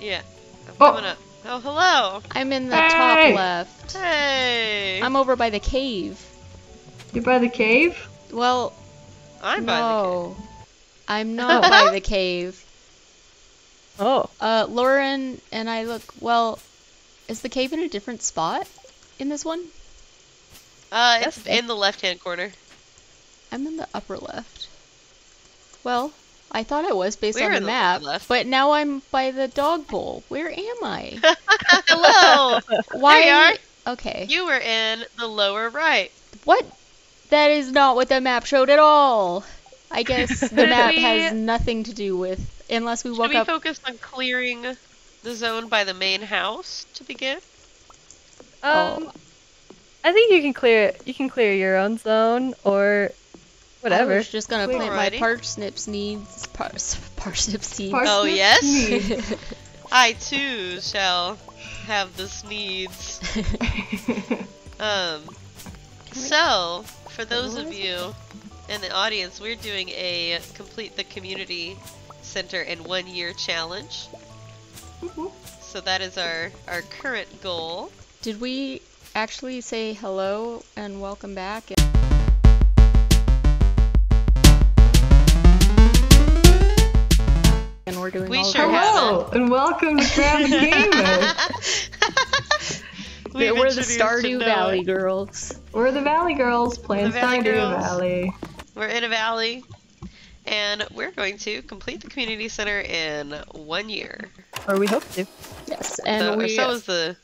Yeah. I'm Oh. coming up. Oh, hello. I'm in the Hey! top left. Hey. I'm over by the cave. You're by the cave? Well, I'm by the no. I'm not by the cave. Oh. Uh, Lauren and I look. Well, is the cave in a different spot in this one? Uh, it's Yes. in the left-hand corner. I'm in the upper left. Well, I thought I was based We're on the in the map, left. but now I'm by the dog bowl. Where am I? hello. Why? you are. Okay. You were in the lower right. What? That is not what the map showed at all. I guess the map we- has nothing to do with unless we Should woke we up. focus on clearing the zone by the main house to begin? Um, Oh. I think you can clear you can clear your own zone or I whatever. was just gonna plant my Alrighty. parsnip seeds. Parsnip seeds. Parsnip Oh, yes? I too shall have the sneeds. Um, so, for those of you in the audience, we're doing a complete the community center in one year challenge. So that is our our current goal. Did we actually say hello and welcome back? And we're doing We all sure of this. have. Hello, and welcome to Grab and Gamer. We've We're the Stardew. Valley girls. We're the Valley Girls playing The Valley Stardew Girls. Valley. We're in a valley, and we're going to complete the community center in one year. Or we hope to. Yes, and so, we so is the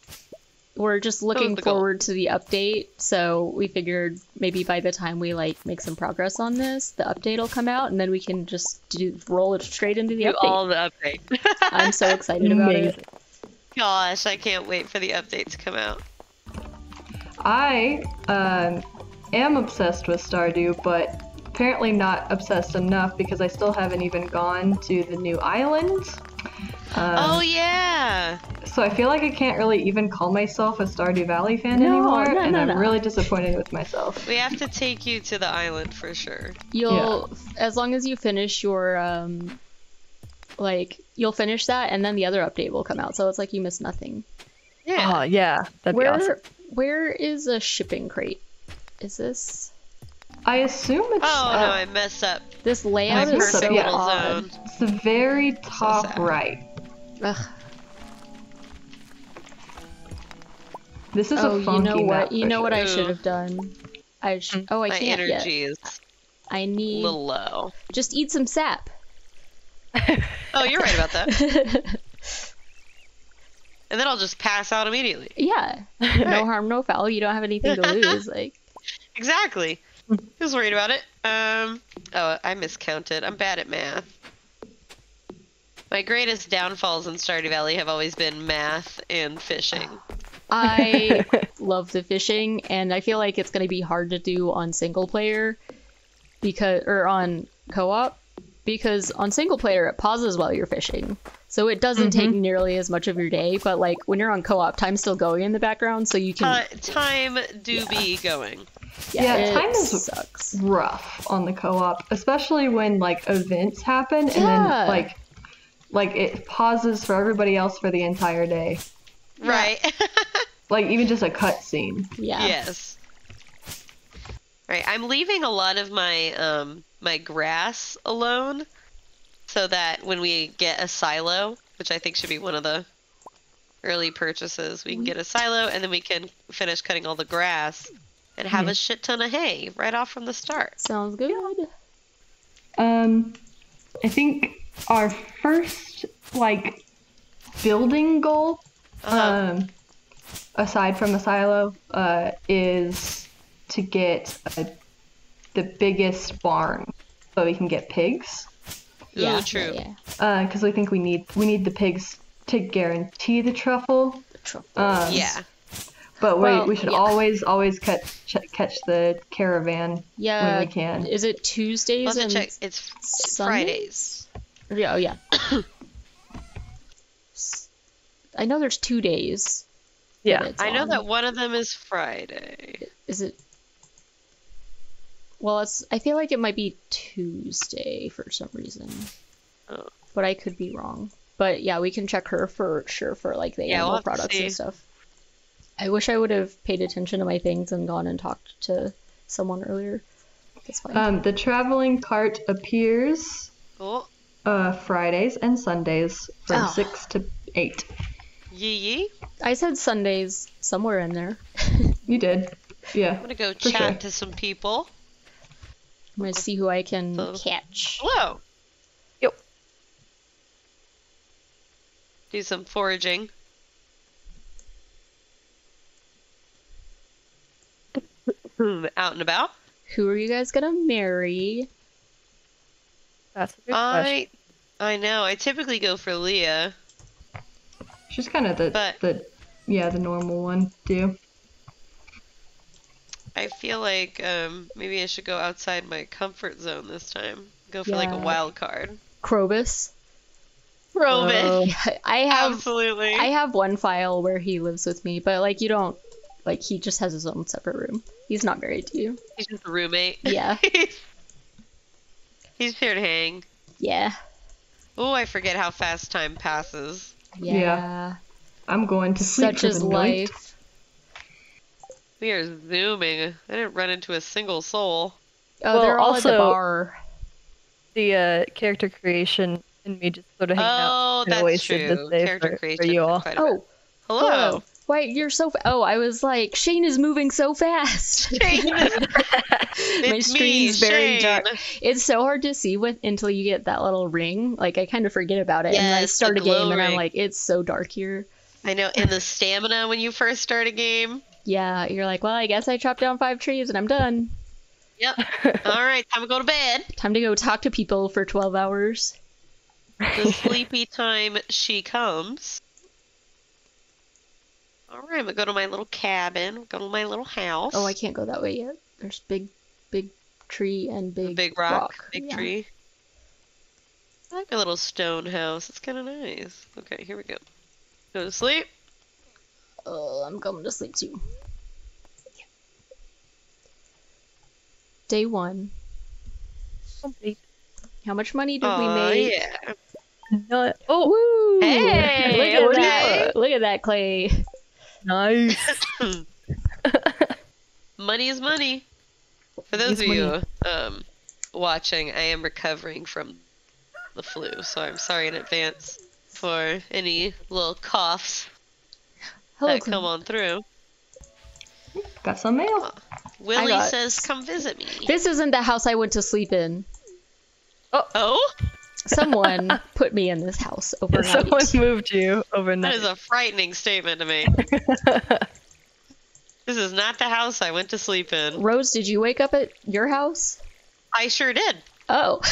we're just looking the goal. forward to the update. So we figured maybe by the time we like make some progress on this, the update will come out, and then we can just do roll it straight into the do update. all the update. I'm so excited about Amazing. it. Gosh, I can't wait for the update to come out. I um, am obsessed with Stardew, but apparently not obsessed enough because I still haven't even gone to the new island. Um, oh yeah. So I feel like I can't really even call myself a Stardew Valley fan No, anymore, no, and no, I'm no. really disappointed with myself. We have to take you to the island for sure. You'll as long as you finish your um like you'll finish that and then the other update will come out. So it's like you miss nothing. Yeah. Oh yeah, that'd where be awesome. where is a shipping crate? Is this I assume it's oh uh, no, I messed up. this My layout is so perfect yeah. little odd. zone. it's the very top sad. right. Ugh. This is Oh, a you know what? You know what I should have done? I sh- oh I My can't yet. energy is I a need little low. just eat some sap. Oh, you're right about that. And then I'll just pass out immediately. yeah, no Right. harm, no foul. You don't have anything to lose. Like Exactly. Who's worried about it? Um. Oh, I miscounted. I'm bad at math. My greatest downfalls in Stardew Valley have always been math and fishing. I love the fishing, and I feel like it's going to be hard to do on single player because or on co-op because on single player it pauses while you're fishing, so it doesn't take nearly as much of your day. But like when you're on co-op, time's still going in the background, so you can. Uh, time do be going. yeah, yeah, time is- sucks. rough on the co-op, especially when like events happen and Yeah. then like like it pauses for everybody else for the entire day. Right. Like even just a cutscene. Yeah. yes. Right. I'm leaving a lot of my um my grass alone so that when we get a silo, which I think should be one of the early purchases, we can get a silo and then we can finish cutting all the grass and have a shit ton of hay right off from the start. Sounds good. Um I think our first like building goal Uh, um aside from the silo uh is to get a, the biggest barn so we can get pigs. Yeah. true. Yeah. yeah. because we think we need we need the pigs to guarantee the truffle. Truffle. Um, yeah. But we, Well, we should yeah. always always catch ch- catch the caravan yeah. when we can. Is it Tuesdays We'll and check. It's Sundays? Fridays. Yeah, oh yeah. S- I know there's two days. that Yeah. I know on. that one of them is Friday. Is it? Well, it's. I feel like it might be Tuesday for some reason, Oh. but I could be wrong. But yeah, we can check her for sure for like the Yeah, we'll animal products and stuff. I wish I would have paid attention to my things and gone and talked to someone earlier. That's fine. Um, the traveling cart appears Oh, uh, Fridays and Sundays from Oh. 6 to 8. yee yee. I said Sundays somewhere in there. You did. Yeah. I'm gonna go chat sure. to some people. I'm gonna see who I can Oh. catch. Hello. Yo. Do some foraging. Out and about. Who are you guys gonna marry? That's a good question. I know. I typically go for Leah. She's kind of the, But- the, yeah, the normal one, too. I feel like um, maybe I should go outside my comfort zone this time. Go for like a wild card. Krobus. Roman. I have Absolutely. I have one file where he lives with me, but like you don't like he just has his own separate room. He's not married to you. He's just a roommate. Yeah. He's here to hang. Yeah. Oh, I forget how fast time passes. Yeah. Yeah. I'm going to sleep Such for is the night. life. We are zooming. I didn't run into a single soul. Oh, Well, they're all at the also- bar. The uh, character creation and me just sort of hanging out. Oh, that's wasted true. this day Character for- creation for you all. quite. Oh, Hello. hello. Why you're so? Fa- oh, I was like, Shane is moving so fast. shane My It's me, screen's very Shane. dark. It's so hard to see with until you get that little ring. Like I kind of forget about it, and I start a game, glow and I'm like, it's so dark here. I know. and the stamina when you first start a game. Yeah, you're like, well, I guess I chopped down five trees and I'm done. Yep. All right, time to go to bed. Time to go talk to people for 12 hours. The sleepy time she comes. All right, I'm gonna go to my little cabin. Go to my little house. Oh, I can't go that way yet. There's big, big tree and big, big rock, big Yeah. tree. I like a little stone house. It's kind of nice. Okay, here we go. Go to sleep. Oh, I'm going to sleep too. Day one. Complete. How much money did we Aw, make? yeah. No- oh, Woo! Hey, look at okay. that! Look at that, Clay. Nice. Money is money. For those Is of you um, watching, I am recovering from the flu, so I'm sorry in advance for any little coughs Hello, that come on through. Got some mail. Willy got- says, "Come visit me." This isn't the house I went to sleep in. Oh, Someone put me in this house overnight. Someone moved you overnight. That is a frightening statement to me. this is not the house I went to sleep in. Rose, did you wake up at your house? I sure did. Oh.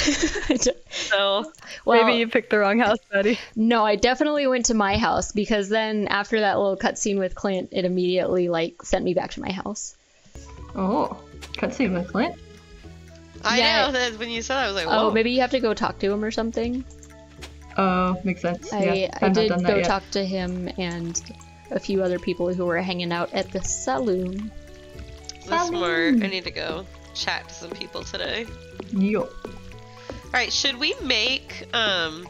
So well, Maybe you picked the wrong house, buddy. no, I definitely went to my house because then after that little cutscene with Clint, it immediately like sent me back to my house. Oh, cutscene with Clint. I Yeah. know that when you said that, I was like, Oh, maybe you have to go talk to him or something. Oh, makes sense. I, yeah, I I've did done go yet. talk to him and a few other people who were hanging out at the saloon. That's smart. I need to go chat to some people today. Yo. All right, should we make um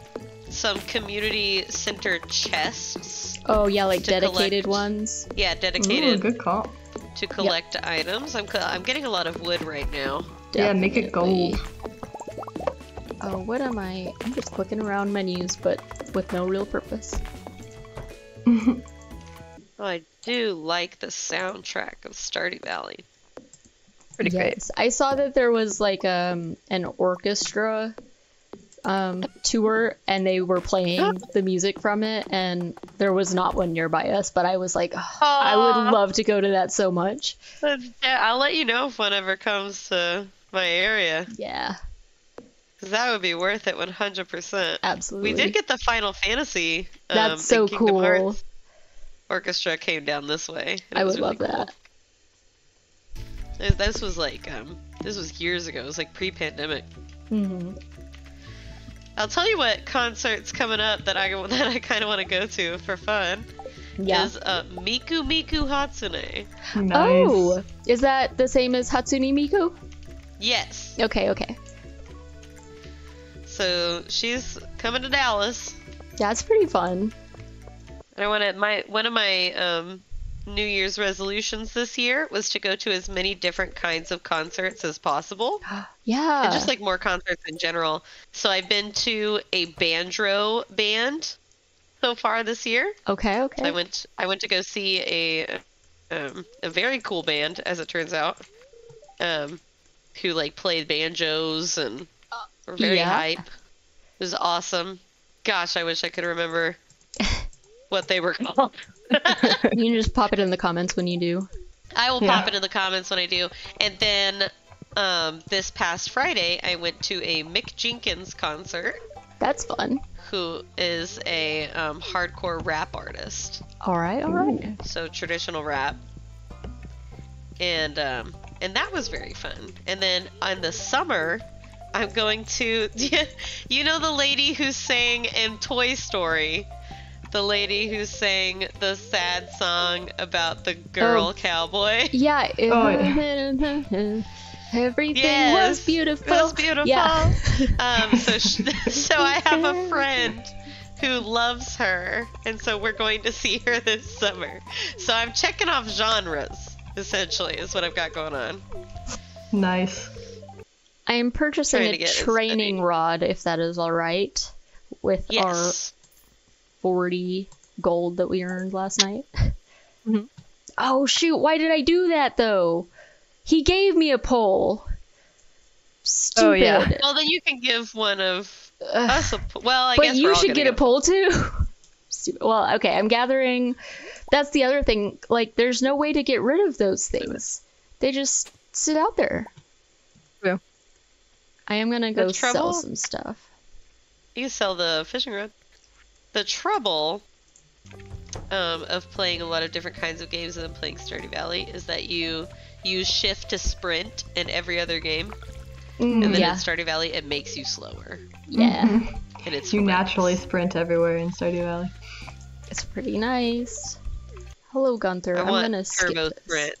some community center chests? Oh yeah, like dedicated collect- ones. Yeah, Ooh, dedicated good call. to collect items. I'm co- I'm getting a lot of wood right now. Yeah, make it gold. Oh, what am I? I'm just clicking around menus, but with no real purpose. Oh, I do like the soundtrack of Stardew Valley. Pretty great. yes. I saw that there was like um an orchestra um tour and they were playing the music from it and there was not one nearby us, but I was like, "Oh, I would love to go to that so much. Yeah, I'll let you know if one ever comes to my area. Yeah, 'cause that would be worth it 100%. absolutely. We did get the Final Fantasy. Um, That's so Kingdom cool. Hearts orchestra came down this way. I would really love cool. that. This- This was like um, this was years ago. It was like pre-pandemic. hmm I'll tell you what concerts coming up that I that I kind of want to go to for fun Yeah. is uh, Miku Miku Hatsune. Nice. Oh, is that the same as Hatsune Miku? Yes. Okay, okay. So she's coming to Dallas. Yeah, it's pretty fun. I want to my one of my um New Year's resolutions this year was to go to as many different kinds of concerts as possible. Yeah. and just like more concerts in general. So I've been to a banjo band so far this year. okay, So okay. I went I went to go see a um, a very cool band as it turns out. Um who like played banjos and were very yeah. hype. It was awesome. Gosh, I wish I could remember what they were called. you can just pop it in the comments when you do. I will Yeah. pop it in the comments when I do. And then um, this past Friday, I went to a Mick Jenkins concert, That's fun. who is a um, hardcore rap artist. All right, all right. So traditional rap. And um, and that was very fun. And then in the summer, I'm going to you know the lady who sang in Toy Story, the lady who sang the sad song about the girl Oh. cowboy. Yeah. Oh, Everything Yes, was beautiful. It was beautiful. Yeah. um, so, sh- so I have a friend who loves her, and so we're going to see her this summer. So I'm checking off genres, essentially, is what I've got going on. Nice. I am purchasing a training many- rod, if that is all right, with our 40 gold that we earned last night. Mhm. Oh shoot, why did I do that though? He gave me a pole. Stupid. Oh, yeah. Well, then you can give one of Ugh. us a. p- Well, I but guess we're you should get a pole too. Stupid. Well, okay, I'm gathering. That's the other thing. Like, there's no way to get rid of those things. They just sit out there. Yeah. I am gonna go sell trouble- some stuff. You sell the fishing rod. The trouble um, of playing a lot of different kinds of games and then playing Stardew Valley is that you use shift to sprint in every other game, and then yeah. in Stardew Valley it makes you slower, Yeah, Mhm. and it's You horrendous. naturally sprint everywhere in Stardew Valley. it's pretty nice. Hello, Gunther. I I'm gonna skip turbo this.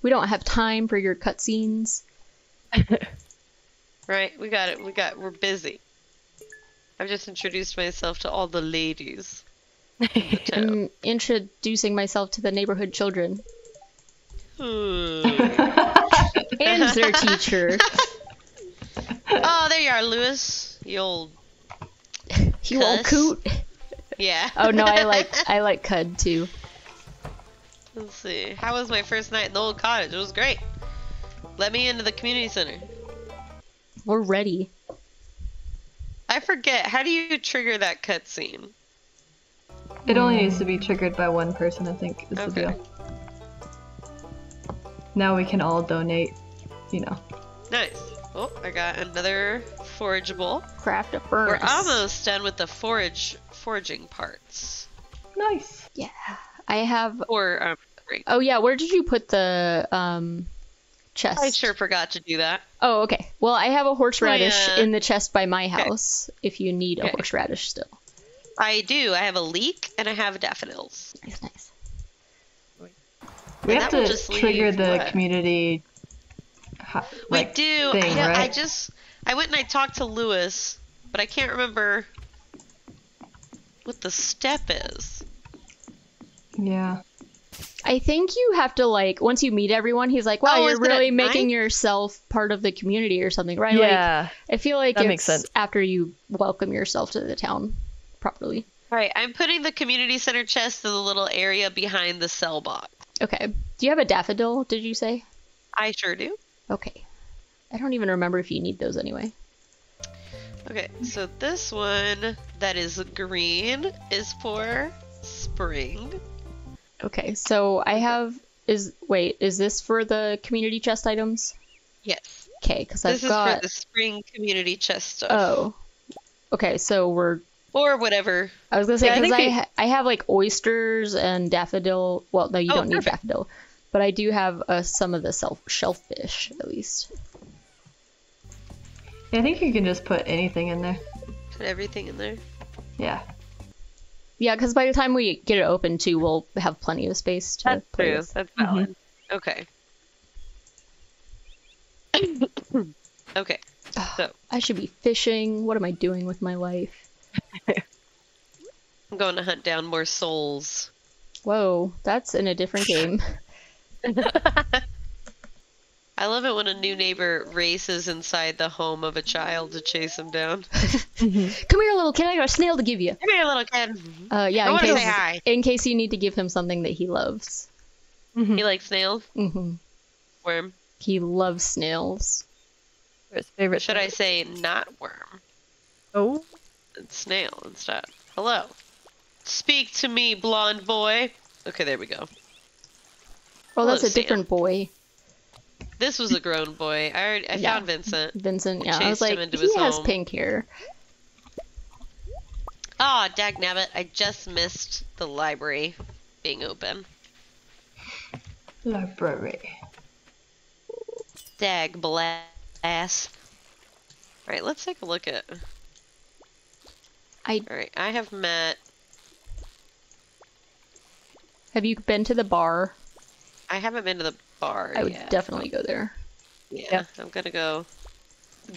We don't have time for your cutscenes. Right, we got it. We got. We're busy. I've just introduced myself to all the ladies. I'm introducing myself to the neighborhood children Hmm. and their teacher. oh, there you are, Lewis. You old. You old coot. Yeah. Oh no, I like I like Cud too. Let's see. How was my first night in the old cottage? It was great. Let me into the community center. We're ready. I forget. How do you trigger that cutscene? It only needs to be triggered by one person, I think, is the Okay. deal. Now we can all donate, you know. Nice. Oh, I got another forageable. Craft a furnace. We're almost done with the forage foraging parts. Nice. Yeah. I have. Or um. Oh yeah, where did you put the um chest? I sure forgot to do that. Oh okay. Well, I have a horseradish yeah. in the chest by my Okay. house. If you need a horseradish still. I do. I have a leek and I have daffodils. Nice, nice. We And have to just trigger leave the what? community. ho- We like, do. thing, I, know- I just I went and I talked to Lewis, but I can't remember what the step is. Yeah. I think you have to like once you meet everyone, he's like, "Wow, Oh, you're is it at really making night? yourself part of the community or something, right?" Like, yeah. I feel like That it's makes sense. after you welcome yourself to the town properly. All right, I'm putting the community center chest in the little area behind the cell box. Okay. Do you have a daffodil? Did you say? I sure do. Okay. I don't even remember if you need those anyway. Okay, so this one that is green is for spring. Okay, so I have is wait, is this for the community chest items? Yes, Okay, because I've got this is for the spring community chest stuff. oh. Okay, so we're or whatever. I was gonna say Yeah, I because think I ha- I have like oysters and daffodil. Well, no, you Oh, don't need perfect. daffodil, but I do have uh, some of the self- shellfish at least. Yeah, I think you can just put anything in there. Put everything in there. Yeah. Yeah, because by the time we get it open too, we'll have plenty of space to That's play true. That's mm-hmm. valid. Okay. okay. So I should be fishing. What am I doing with my life? I'm going to hunt down more souls. Whoa, that's in a different game. I love it when a new neighbor races inside the home of a child to chase him down. Come here, little kid. I got a snail to give you. Come here, little kid. Uh, yeah, I in case, say hi. in case you need to give him something that he loves. He likes snails. hmm Worm. He loves snails. Or his favorite. Should I say not worm? Oh, It's snail instead. Hello. Speak to me, blonde boy. Okay, there we go. Oh, that's Hello, a different boy, This was a grown boy. I already, I Yeah. found Vincent. Vincent. Yeah, I was Chased him like, into he his has home. pink hair. Aw, oh, dagnabbit, I just missed the library being open. Library. Dag blast. Alright, let's take a look at. I Alright, I have met. have you been to the bar? I haven't been to the bar I would yet. definitely go there. Yeah, Yeah. I'm gonna go.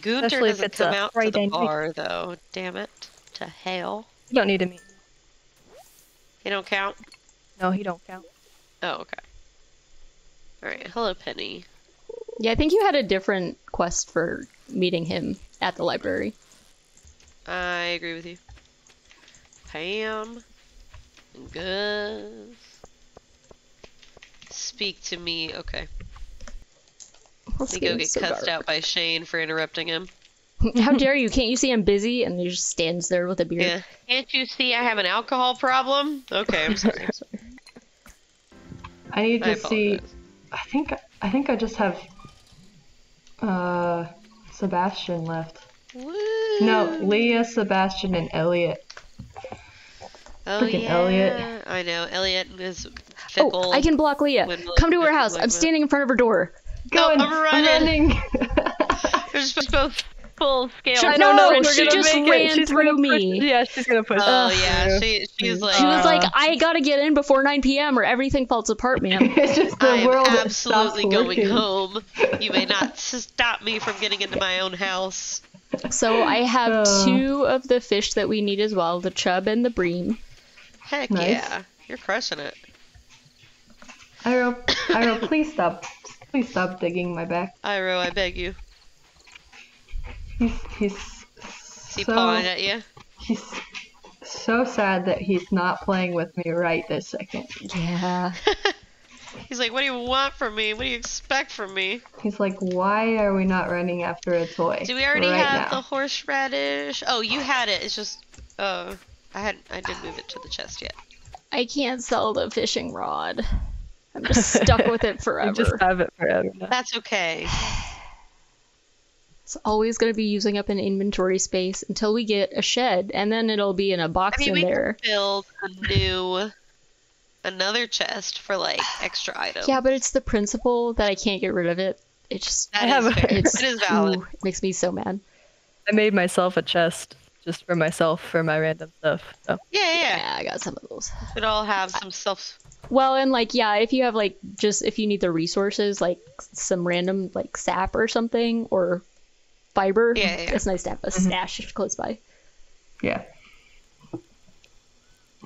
Gunther Especially doesn't it's come a out to Friday the night. bar though. Damn it. To hell. you don't need to meet. You don't count? No, he don't count. Oh, okay. Alright, hello Penny. Yeah, I think you had a different quest for meeting him at the library. I agree with you. Pam. and Gus. Speak to me. Okay. This We go get so cussed dark. out by Shane for interrupting him. How dare you? Can't you see I'm busy? And he just stands there with a beard. Yeah. Can't you see I have an alcohol problem? Okay, I'm sorry. I need I to see. I think I think I just have uh Sebastian left. Woo! No, Leah, Sebastian, and Elliott. Oh, frickin' yeah. Elliott. I know. Elliott is fickle. Oh, I can block Leah. when Come to her house. like I'm standing in front of her door. No, Going, I'm running. running. We're just both full scale. Shut- I No, no, she just ran it. She's through gonna push- me. Yeah, she's gonna push. Oh us yeah, she she's like She was like, Uh. I gotta get in before 9 p.m. or everything falls apart, man. it's just the I'm world absolutely going working. home. You may not stop me from getting into my own house. so I have Uh. two of the fish that we need as well the chub and the bream. Heck Nice. yeah, you're crushing it. Iro, Iro, please stop. Please stop digging my back. Iro, I beg you. He's he's Is he so pawing at you? he's so sad that he's not playing with me right this second. Yeah. He's like, what do you want from me? What do you expect from me? He's like, why are we not running after a toy? Do we already right have now? the horseradish? Oh, you had it. It's just, oh, I had, I didn't move it to the chest yet. I can't sell the fishing rod. I'm just stuck with it You forever. just have it forever now. That's okay. It's always going to be using up an inventory space until we get a shed, and then it'll be in a box I mean, in we there. can build a new, another chest for like extra items. Yeah, but it's the principle that I can't get rid of it. It just that I have is a- fair. it's it is valid. ooh, it makes me so mad. I made myself a chest just for myself for my random stuff. So Yeah, yeah. Yeah, I got some of those. We'd all have some self. Well, and like yeah, if you have like just if you need the resources, like some random like sap or something or fiber, Yeah, yeah, yeah. it's nice to have a mm-hmm. stash close by. Yeah.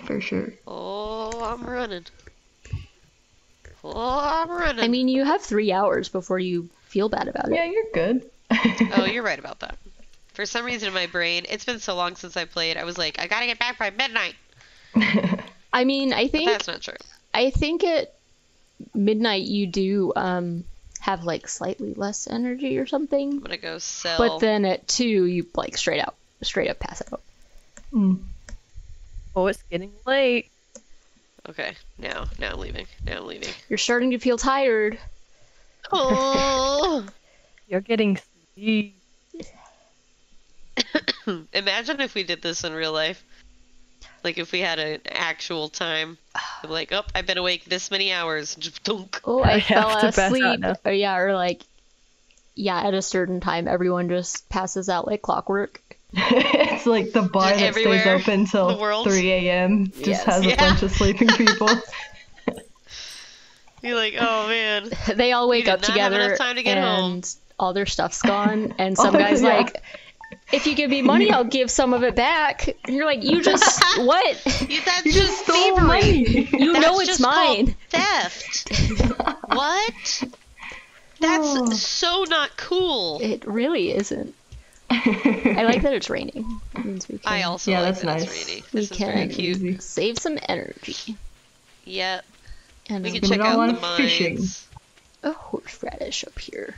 For sure. Oh, I'm running. Oh, I'm running. I mean, you have three hours before you feel bad about it. Yeah, you're good. oh, you're right about that. For some reason in my brain, it's been so long since I played. I was like, I gotta get back by midnight. I mean, I think That's not true. I think at midnight you do um have like slightly less energy or something, I'm gonna go sell. but then at two you like straight out straight up pass out. Mm. oh, it's getting late. Okay, now, now I'm leaving. Now I'm leaving. You're starting to feel tired. Oh. You're getting sleepy. Imagine if we did this in real life. Like if we had an actual time. I'm like, oh, I've been awake this many hours. Oh, I I, fell to pass out asleep. Or yeah, or like yeah, at a certain time everyone just passes out like clockwork. it's like the bar Just that stays open till 3 a.m. just Yes. has a bunch of sleeping people. You're like, oh man. They all wake up not have together time to get home. and all their stuff's gone and some Oh, guy's yeah. like if you give me money, I'll give some of it back. And you're like, you just what? You- That's You just just stole thievery. money. You That's know it's just mine. Theft. what? That's Oh. so not cool. It really isn't. I like that it's raining. That means we can, I also Yeah, like that's that nice. it's raining. we This is very can cute. Save some energy. Yep. And We can Spend check it all out on the mines. fishing. a horseradish up here.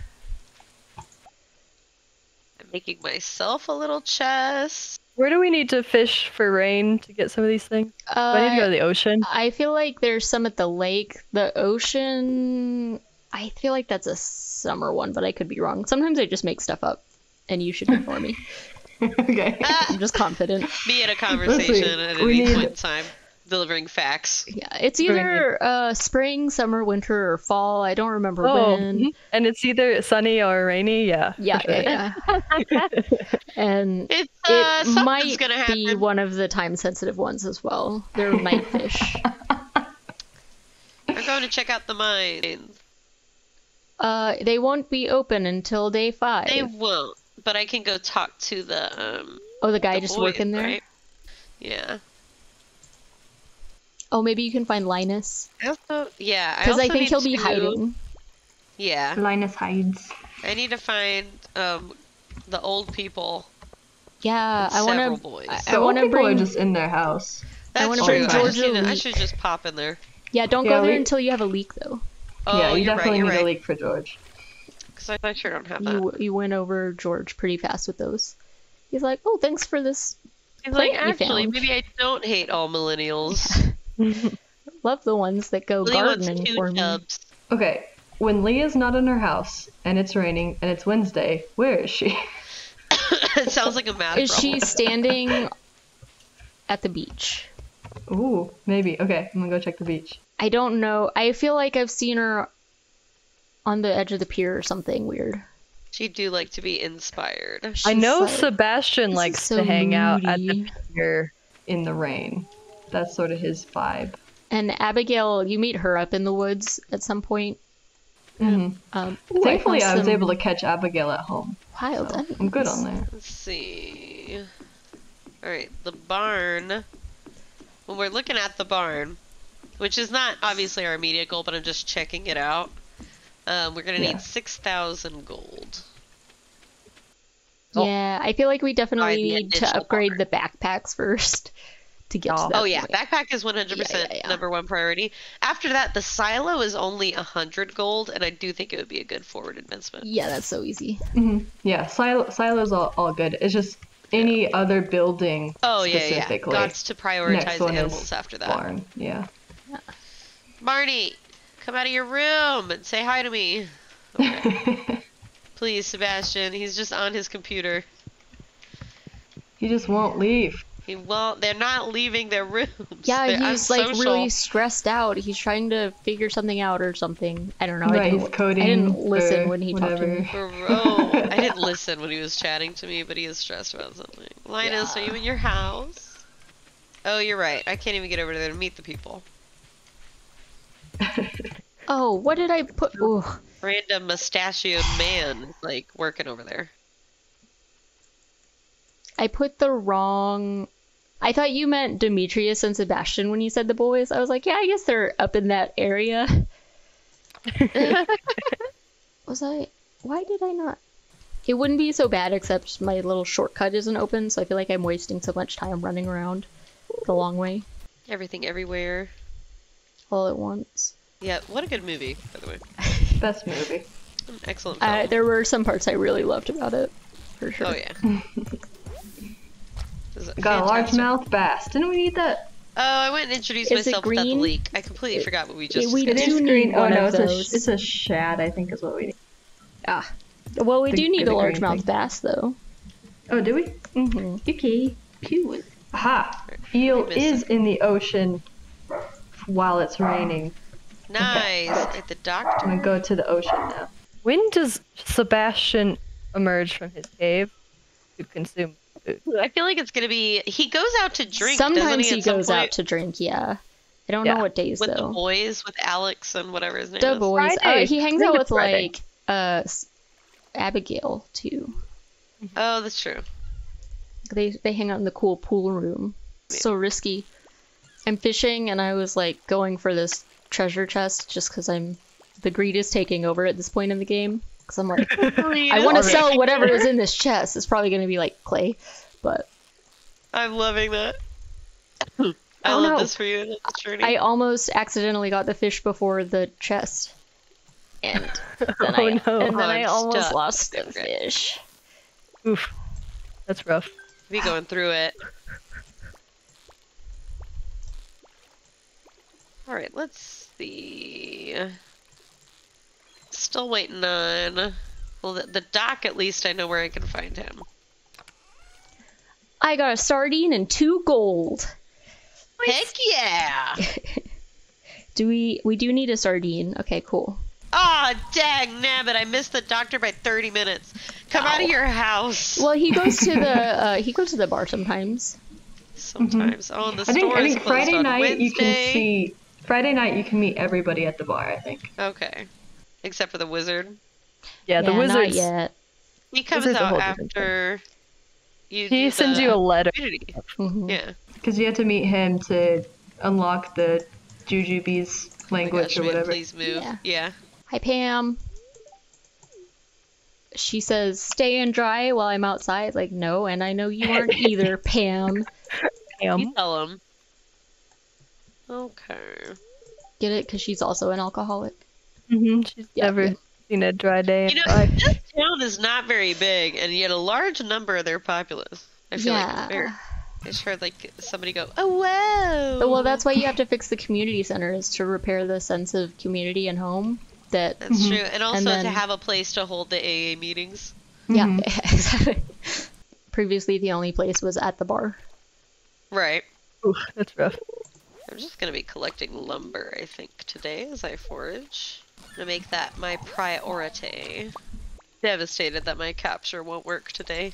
I'm making myself a little chest. Where do we need to fish for rain to get some of these things? Do I need to go to Uh, the ocean? I feel like there's some at the lake. The ocean, I feel like that's a summer one, but I could be wrong. Sometimes I just make stuff up, and you should ignore me. okay. I'm just confident. be in a conversation at we any need- point in time, delivering facts. Yeah, it's either uh, spring, summer, winter, or fall. I don't remember Oh, when. mhm. and it's either sunny or rainy. Yeah. Yeah, sure. yeah, yeah. and It's uh, it something's might gonna be one of the time-sensitive ones as well. They're night fish. I'm going to check out the mines. Uh, they won't be open until day five. They won't, but I can go talk to the um. oh, the guy the just boys, working there. right? Yeah. Oh, maybe you can find Linus I also, yeah. because I, also think need he'll be to- hiding. Yeah, Linus hides. I need to find um the old people. Yeah, I want to. I, I want to bring. are just in their house. That's wanna true. bring I, Georgia need to- I should just pop in there. Yeah, don't Yeah, go there we- until you have a leak though. Oh, yeah, you you're definitely right. Need right. a leak for George. Because I, I sure don't have that. You you went over George pretty fast with those. He's like, oh, thanks for this. He's like, plant you actually, found." maybe I don't hate all millennials. Love the ones that go Lee wants gardening two for me. Okay, when Leah's not in her house and it's raining and it's Wednesday, where is she? it sounds like a math Is problem. she standing at the beach? Ooh, maybe. Okay, I'm gonna go check the beach. I don't know. I feel like I've seen her on the edge of the pier or something weird. She do like to be inspired. I know like, Sebastian likes so to hang out at the pier. In the rain. That's sort of his vibe. And Abigail, you meet her up in the woods at some point. hmm Um, Thankfully, I was some able to catch Abigail at home. Wild. So I'm good on there. Let's see. Alright, the barn. When we're looking at the barn, which is not obviously our immediate goal, but I'm just checking it out. Um, we're gonna Yeah. need 6,000 gold. Oh. Yeah, I feel like we definitely need to additional upgrade the backpacks first to get Oh. to that Oh yeah, point. backpack is 100% Yeah, yeah, yeah. number one priority. After that, the silo is only 100 gold, and I do think it would be a good forward investment. Yeah, that's so easy. hmm Yeah, silo, silo's all, all good. It's just any other building Oh yeah, yeah. specifically. Gots to Next prioritize one animals is after that. barn. Yeah. Marnie, come out of your room and say hi to me. Okay. Please, Sebastian. He's just on his computer. he just won't leave. He won't. They're not leaving their rooms. Yeah, They're he's like really stressed out. He's trying to figure something out or something. I don't know. I didn't, coding. I didn't listen when he talked to whatever. me. Bro, I didn't listen when he was chatting to me, but he is stressed about something. Linus, are you in your house? Oh, you're right. I can't even get over there to meet the people. Oh, what did I put? Ooh, Random mustachioed man like working over there. I put the wrong. I thought you meant Demetrius and Sebastian when you said the boys. I was like, yeah, I guess they're up in that area. was I? Why did I not? It wouldn't be so bad, except my little shortcut isn't open, so I feel like I'm wasting so much time running around the long way Everything everywhere. all at once. Yeah, what a good movie, by the way. Best movie. An excellent film. Uh, there were some parts I really loved about it, for sure. Oh yeah. This is Got a fantastic. largemouth bass. Didn't we need that? Oh, I went and introduced Is it myself without the green? leak. I completely It- forgot what we just we discussed. do is need green. one oh no, of it's a, those. sh- it's a shad. I think is what we need. Ah. Well, we The- do need a green largemouth thing. bass, though. Oh, do we? Mm-hmm. Okay. Phew. Aha! Eel missed is in the ocean while it's raining. Nice. At the I'm doctor. gonna go to the ocean now. When does Sebastian emerge from his cave to consume food? I feel like it's gonna be. He goes out to drink. Sometimes he, he at some goes out to drink, yeah. I don't Yeah. know what days, though. with the boys, with Alex and whatever his name The is. boys. Uh, Friday. he hangs out with, Friday. like, uh, Abigail, too. Oh, that's true. They they hang out in the cool pool room. So risky. I'm fishing and I was like going for this treasure chest just because I'm the greed is taking over at this point in the game. Because I'm like, I want to sell whatever is in this chest. It's probably going to be like clay, but I'm loving that. I Oh, love no. this for you in this journey. I almost accidentally got the fish before the chest. And then Oh, I no. and then I almost stuck. lost the fish. Oof. That's rough. be going through it. All right, let's see. Still waiting on. Well, the, the dock. At least I know where I can find him. I got a sardine and two gold. Heck yeah! Do we we do need a sardine. Okay, cool. Ah, dang nabbit! I missed the doctor by 30 minutes. Come out of your house. Well, he goes to the uh, he goes to the bar sometimes. Sometimes. Oh, and the I think store I think closed Friday on night you can see Friday night you can meet everybody at the bar. I think. Okay. Except for the wizard. Yeah, the yeah, not yet. He comes Wizard's out whole different thing. after you. He sends you a letter. community. Mhm. Yeah. Because you have to meet him to unlock the Jujubee's Oh language gosh, or man, whatever. Please move. Yeah. Yeah. Hi, Pam. She says, "Stay and dry while I'm outside." Like, no, and I know you aren't either, Pam. Ham. You tell him. Okay. Get it? Because she's also an alcoholic. Hmm She's Yeah, never yeah. seen a dry day You her know, life. this town is not very big, and yet a large number of their populace. I feel like yeah. it's weird. I just heard like somebody go, "Oh wow." Well, that's why you have to fix the community center is to repair the sense of community and home. That That's Mhm. true, and also then- to have a place to hold the AA meetings. yeah, Mhm. exactly. Previously, the only place was at the bar. Right. Oof, that's rough. I'm just gonna be collecting lumber, I think, today as I forage. I'm gonna make that my priority. Devastated that my capture won't work today.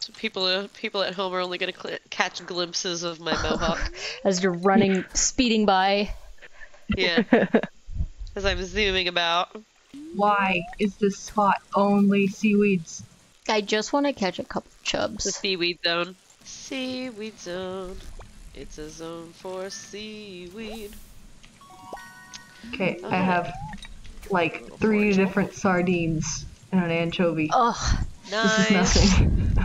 So people, people at home are only gonna catch glimpses of my mohawk. As you're running, speeding by. yeah, as I'm zooming about. Why is this spot only seaweeds? I just want to catch a couple chubs. The chubs. seaweed zone. Seaweed zone. It's a zone for seaweed. Okay, Okay. I have like three different sardines and an anchovy. Ugh, This is nothing.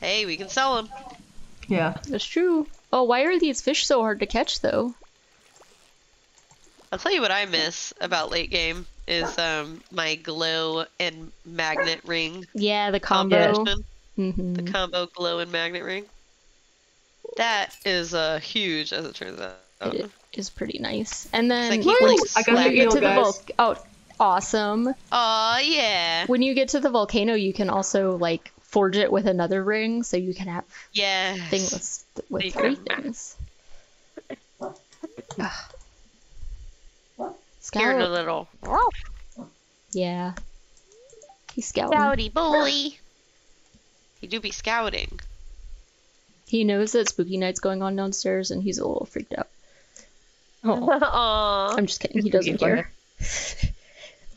Hey, we can sell them. yeah. that's true. Oh, why are these fish so hard to catch though? I'll tell you what I miss about late game is um my glow and magnet ring Yeah, the combo. combination. hmm The combo glow and magnet ring. That is uh huge as it turns out. It is pretty nice. And then like he, like, I got you get eel, to the guys. volc- oh, awesome. Oh yeah. When you get to the volcano, you can also like forge it with another ring, so you can have yeah things with, with three things. Scared a little. Yeah. He's scouting. Scouty boy. He do be scouting. He knows that spooky night's going on downstairs, and he's a little freaked out. Oh, I'm just kidding. He doesn't care.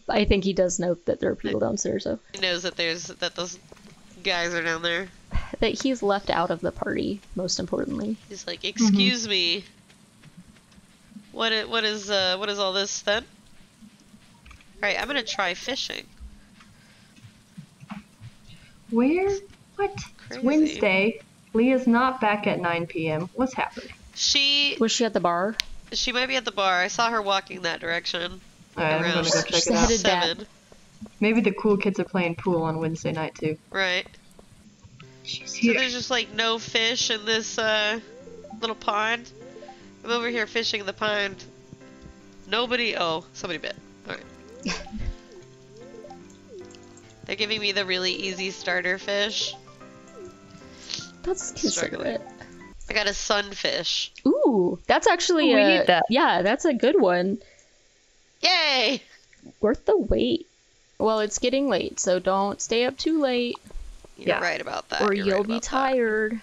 I think he does know that there are people downstairs, though. He knows that there's that those guys are down there. That he's left out of the party, most importantly. He's like, excuse me. What i- what is uh what is all this then? Alright, I'm gonna try fishing. Where? What? Crazy. It's Wednesday. Leah's not back at 9 p.m. What's happening? She Was she at the bar? She might be at the bar. I saw her walking that direction. Alright, I'm gonna go check She's it out. headed back. seven. Maybe the cool kids are playing pool on Wednesday night too. Right. She's So there's just like no fish in this uh little pond. I'm over here fishing in the pond. Nobody oh, somebody bit. Alright. They're giving me the really easy starter fish. That's too Struggling. Considerate. I got a sunfish. Ooh, that's actually Ooh, we a need that. yeah, that's a good one. Yay! Worth the wait. Well, it's getting late, so don't stay up too late, You're Yeah. right about that. or you're you'll right be tired.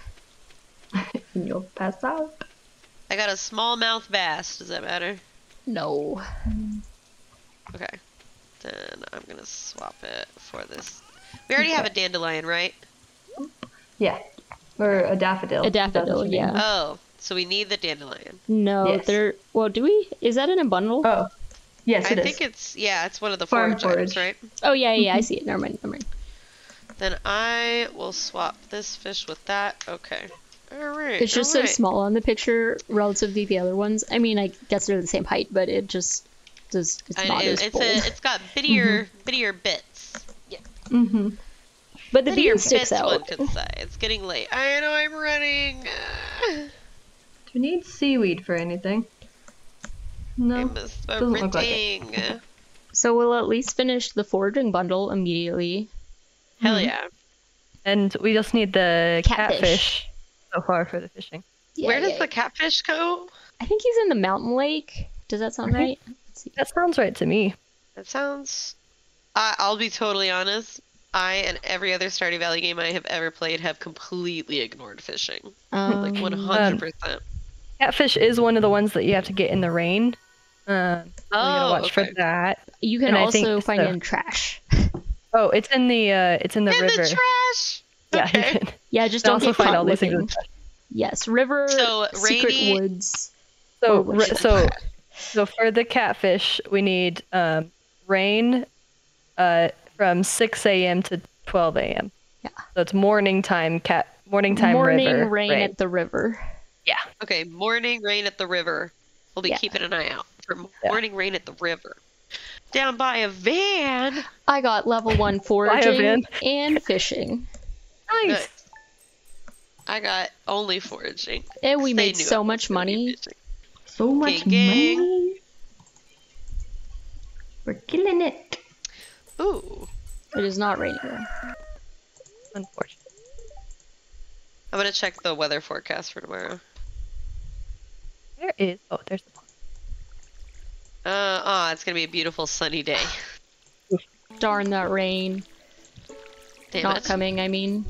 And you'll pass out. I got a smallmouth bass. Does that matter? No. Okay. Then I'm gonna swap it for this We already have a dandelion, right? Yeah. Or a daffodil. A daffodil, what mean. yeah. Oh, so we need the dandelion. No, Yes. they're. Well, do we? Is that in a bundle? Oh. Yes, I it is. think it's yeah, it's one of the Farm forage items, right? Oh yeah, yeah, I see it. Never mind. Never mind. Then I will swap this fish with that. Okay. All right. It's just all so small on the picture relative to the other ones. I mean, I guess they're the same height, but it just does. It's I- not it- as it's bold. a, it's got bittier, bittier bits. Yeah, Mm-hmm. But the bittier bean sticks bits, one out. could say. It's getting late. I know I'm running. Do we need seaweed for anything? I No. missed my doesn't look like printing. So we'll at least finish the foraging bundle immediately. Hell Mhm. yeah. And we just need the Catfish. catfish, so far for the fishing. Yeah, Where does yeah. the catfish go? I think he's in the mountain lake. Does that sound right? think- Let's see. That sounds right to me. That sounds. I I'll be totally honest. I and every other Stardew Valley game I have ever played have completely ignored fishing. Like Um, 100%. Catfish is one of the ones that you have to get in the rain. Uh, so we gotta Oh, watch for that. you can and I think also find it so. in trash. Oh, it's in the uh, it's in the In river. the trash! yeah, Okay. Yeah, just don't also find all these things. in whipping. the trash. Yes, river, So, secret rainy- woods. So, Or ri- what's so, so for the catfish, we need um, rain uh, from 6 a.m. to 12 a.m. Yeah. So it's morning time cat morning time Morning river rain, at the river. Yeah. Okay, morning rain at the river. We'll be Yeah. keeping an eye out for Yeah. morning rain at the river. Down by a van. I got level one van. foraging and fishing, Nice. I got only foraging. and we made so much money. So much Gang, gang. money. We're killing it. Ooh. It is not raining. though. Unfortunate. I'm gonna check the weather forecast for tomorrow. There is. Oh, there's the pond. Uh, ah, it's gonna be a beautiful sunny day. Darn that rain! Damn not it. coming. I mean,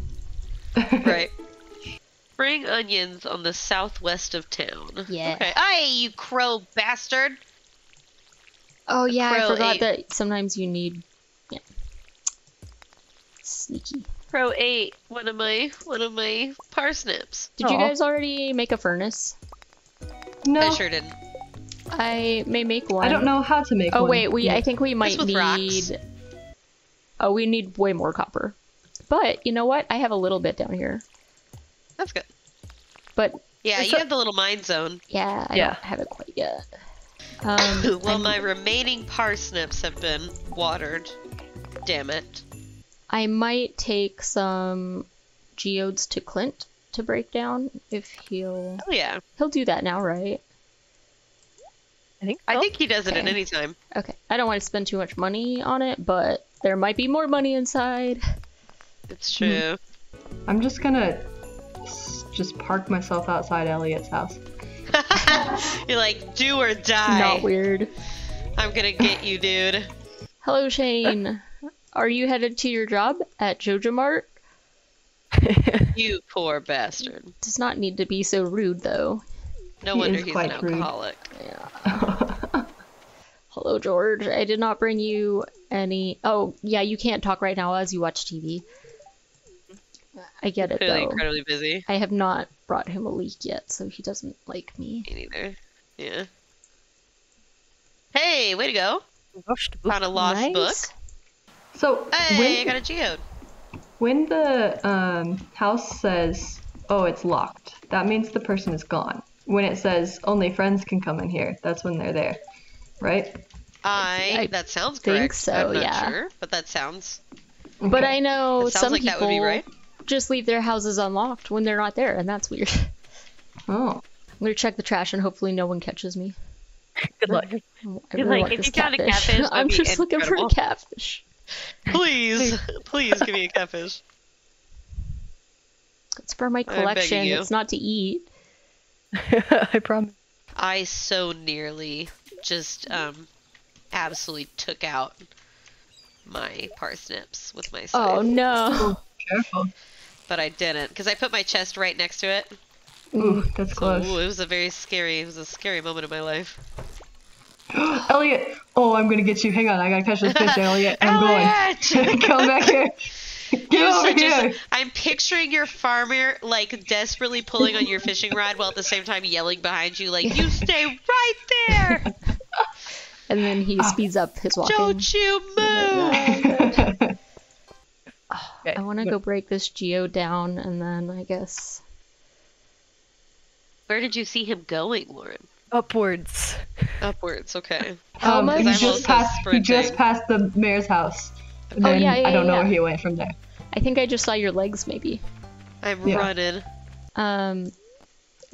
Right. Spring onions on the southwest of town. Yeah. Okay. Hey, you crow bastard! oh yeah, I forgot ate- that sometimes you need. Yeah. Sneaky. Crow ate one of my one of my parsnips. Did you guys already make a furnace? No. I sure didn't. I may make one. I don't know how to make Oh one. wait, we I think we might need. rocks. Oh, we need way more copper. But you know what? I have a little bit down here. That's good. But Yeah, you a- have the little mine zone. yeah, I Yeah. don't have it quite yet. Um, well, I'm- my remaining parsnips have been watered. Damn it. I might take some geodes to Clint to break down if he'll Oh yeah. he'll do that now, right? I think. I think he does it at any time. Okay. I don't want to spend too much money on it, but there might be more money inside. It's true. Mm-hmm. I'm just gonna just park myself outside Elliott's house. You're like, do or die. Not weird. I'm gonna get you, dude. Hello, Shane. Are you headed to your job at Joja Mart? You poor bastard. Does not need to be so rude, though. No He wonder is he's quite an rude. alcoholic. Hello, George. I did not bring you any. Oh, yeah, you can't talk right now as you watch TV. I get it, Clearly though. incredibly busy. I have not brought him a leek yet, so he doesn't like me. Me neither. Yeah. Hey, way to go. Gosh. Found a lost nice. book. So Hey, I when, got a geode. when the um, house says, "Oh, it's locked," that means the person is gone. When it says only friends can come in here, that's when they're there, right? I, I that sounds think correct. so, I'm not yeah. sure, but that sounds But Okay. I know It some like that people would be right. just leave their houses unlocked when they're not there, and that's weird. Oh. I'm gonna check the trash and hopefully no one catches me. Good luck. I You're really like, want if this you found a catfish. catfish, that'd I'm be just looking for a catfish. Please, please give me a catfish. It's for my collection. It's not to eat. I promise. I so nearly just um absolutely took out my parsnips with my scythe, Oh no. careful. but I didn't because I put my chest right next to it. Ooh, that's So close. ooh, it was a very scary, it was a scary moment in my life. Elliott! Oh, I'm gonna get you. Hang on, I gotta catch this fish, Elliott. I'm Elliott! going. Come back here. Get You over should just- here. I'm picturing your farmer like desperately pulling on your fishing rod while at the same time yelling behind you, like, "You stay right there! And then he ah. speeds up his walking. Don't you move!" Okay. I want to go break this geo down, and then I guess Where did you see him going, Lauren? Upwards. Upwards. Okay. How um, much- He just also passed. He just passed the mayor's house. And Oh, then yeah, yeah, I don't know yeah. where he went from there. I think I just saw your legs, maybe. I'm Yeah. running. Um,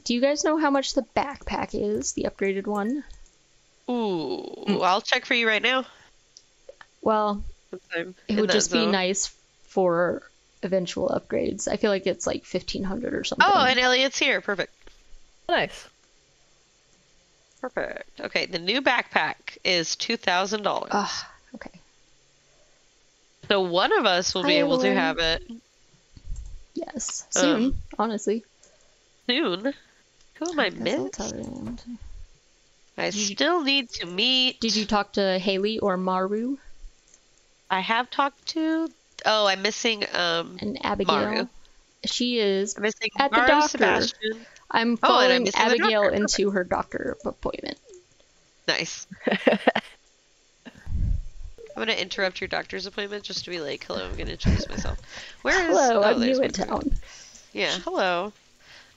do you guys know how much the backpack is, the upgraded one? Ooh, I'll check for you right now. Well, it would that just be nice for eventual upgrades. I feel like it's like fifteen hundred or something. Oh, and Elliott's here. Perfect. Nice. Perfect. Okay, the new backpack is two thousand dollars. Okay. So one of us will be Hi, able to have it Yes, Um, soon. honestly. soon. Who am I Guess I'll miss? tell them. I still need to meet. Did you talk to Haley or Maru I have talked to. Oh, I'm missing. Um, and Abigail? Maru. She is. I'm missing At the Maru, doctor. Sebastian. I'm Oh, following missing the Abigail into her doctor appointment. Nice. I'm gonna interrupt your doctor's appointment just to be like, "Hello, I'm gonna introduce myself." Where is? Hello, oh, I'm new in Maru. town. Yeah, hello.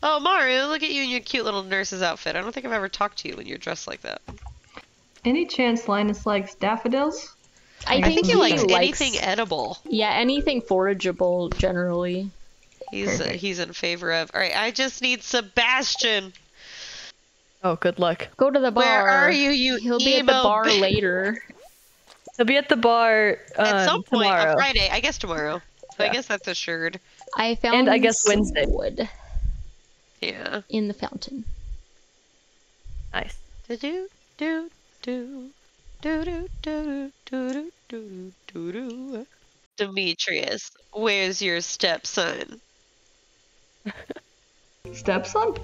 Oh, Maru, look at you in your cute little nurse's outfit. I don't think I've ever talked to you when you're dressed like that. Any chance Linus likes daffodils? I I think, think he he likes likes anything edible. Yeah, anything forageable generally. He's uh, he's in favor of. All right, I just need Sebastian. Oh, good luck. Go to the bar. Where are you, you He'll be at the bar b- later. He'll be at the bar um, At some point tomorrow. on Friday. I guess tomorrow. So I guess that's assured. I found And I guess Wednesday. wood Yeah. in the fountain. Nice. Do do do do do do do do do do do. Demetrius, where's your stepson? Stepson?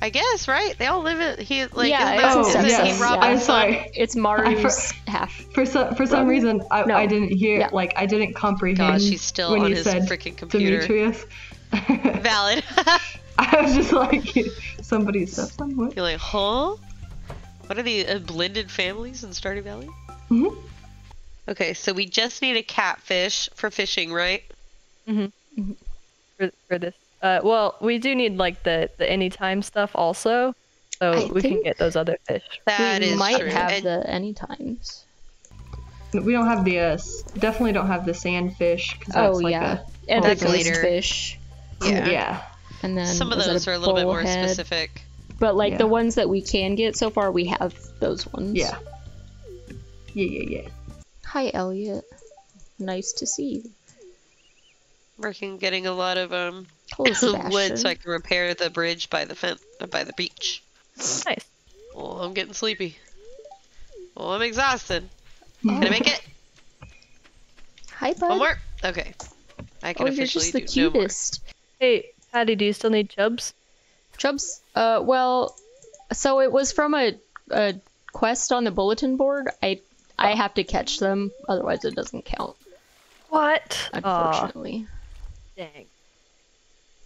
I guess right. They all live in he like Yeah, isn't that, it's isn't his it stepson, King yeah. I'm sorry. It's I Maru's for- half. For some for some Brother? reason, I, No. I didn't hear Yeah. like I didn't comprehend Gosh, he's still when on you his said freaking computer. Demetrius. Valid. I was just like somebody's stepson. What? You're like, huh? What are the uh, blended families in Stardew Valley? Mhm. Okay, so we just need a catfish for fishing, right? For, for this. Uh, well, we do need like the the anytime stuff also, so I we can get those other fish. That we is might true. have And- the anytimes. We don't have the uh, s- definitely don't have the sandfish. 'cause Oh that's like yeah, a- and That's the later. fish. yeah. yeah. And then Some of those are a little bit more bullhead? specific. But like Yeah. the ones that we can get so far, we have those ones. Yeah. Yeah, yeah, yeah. Hi, Elliott. Nice to see you. Working getting a lot of um Hello, Sebastian. wood so I can repair the bridge by the fence by the beach. Nice. Oh, I'm getting sleepy. Oh, I'm exhausted. Can I make it? Hi, bud. One more. Okay. I can oh, you're just the do no more. cutest. Hey, Patti, do you still need chubs? Chubs. Uh, well, so it was from a, a quest on the bulletin board. I I have to catch them, otherwise it doesn't count. What? Aw, Unfortunately. dang.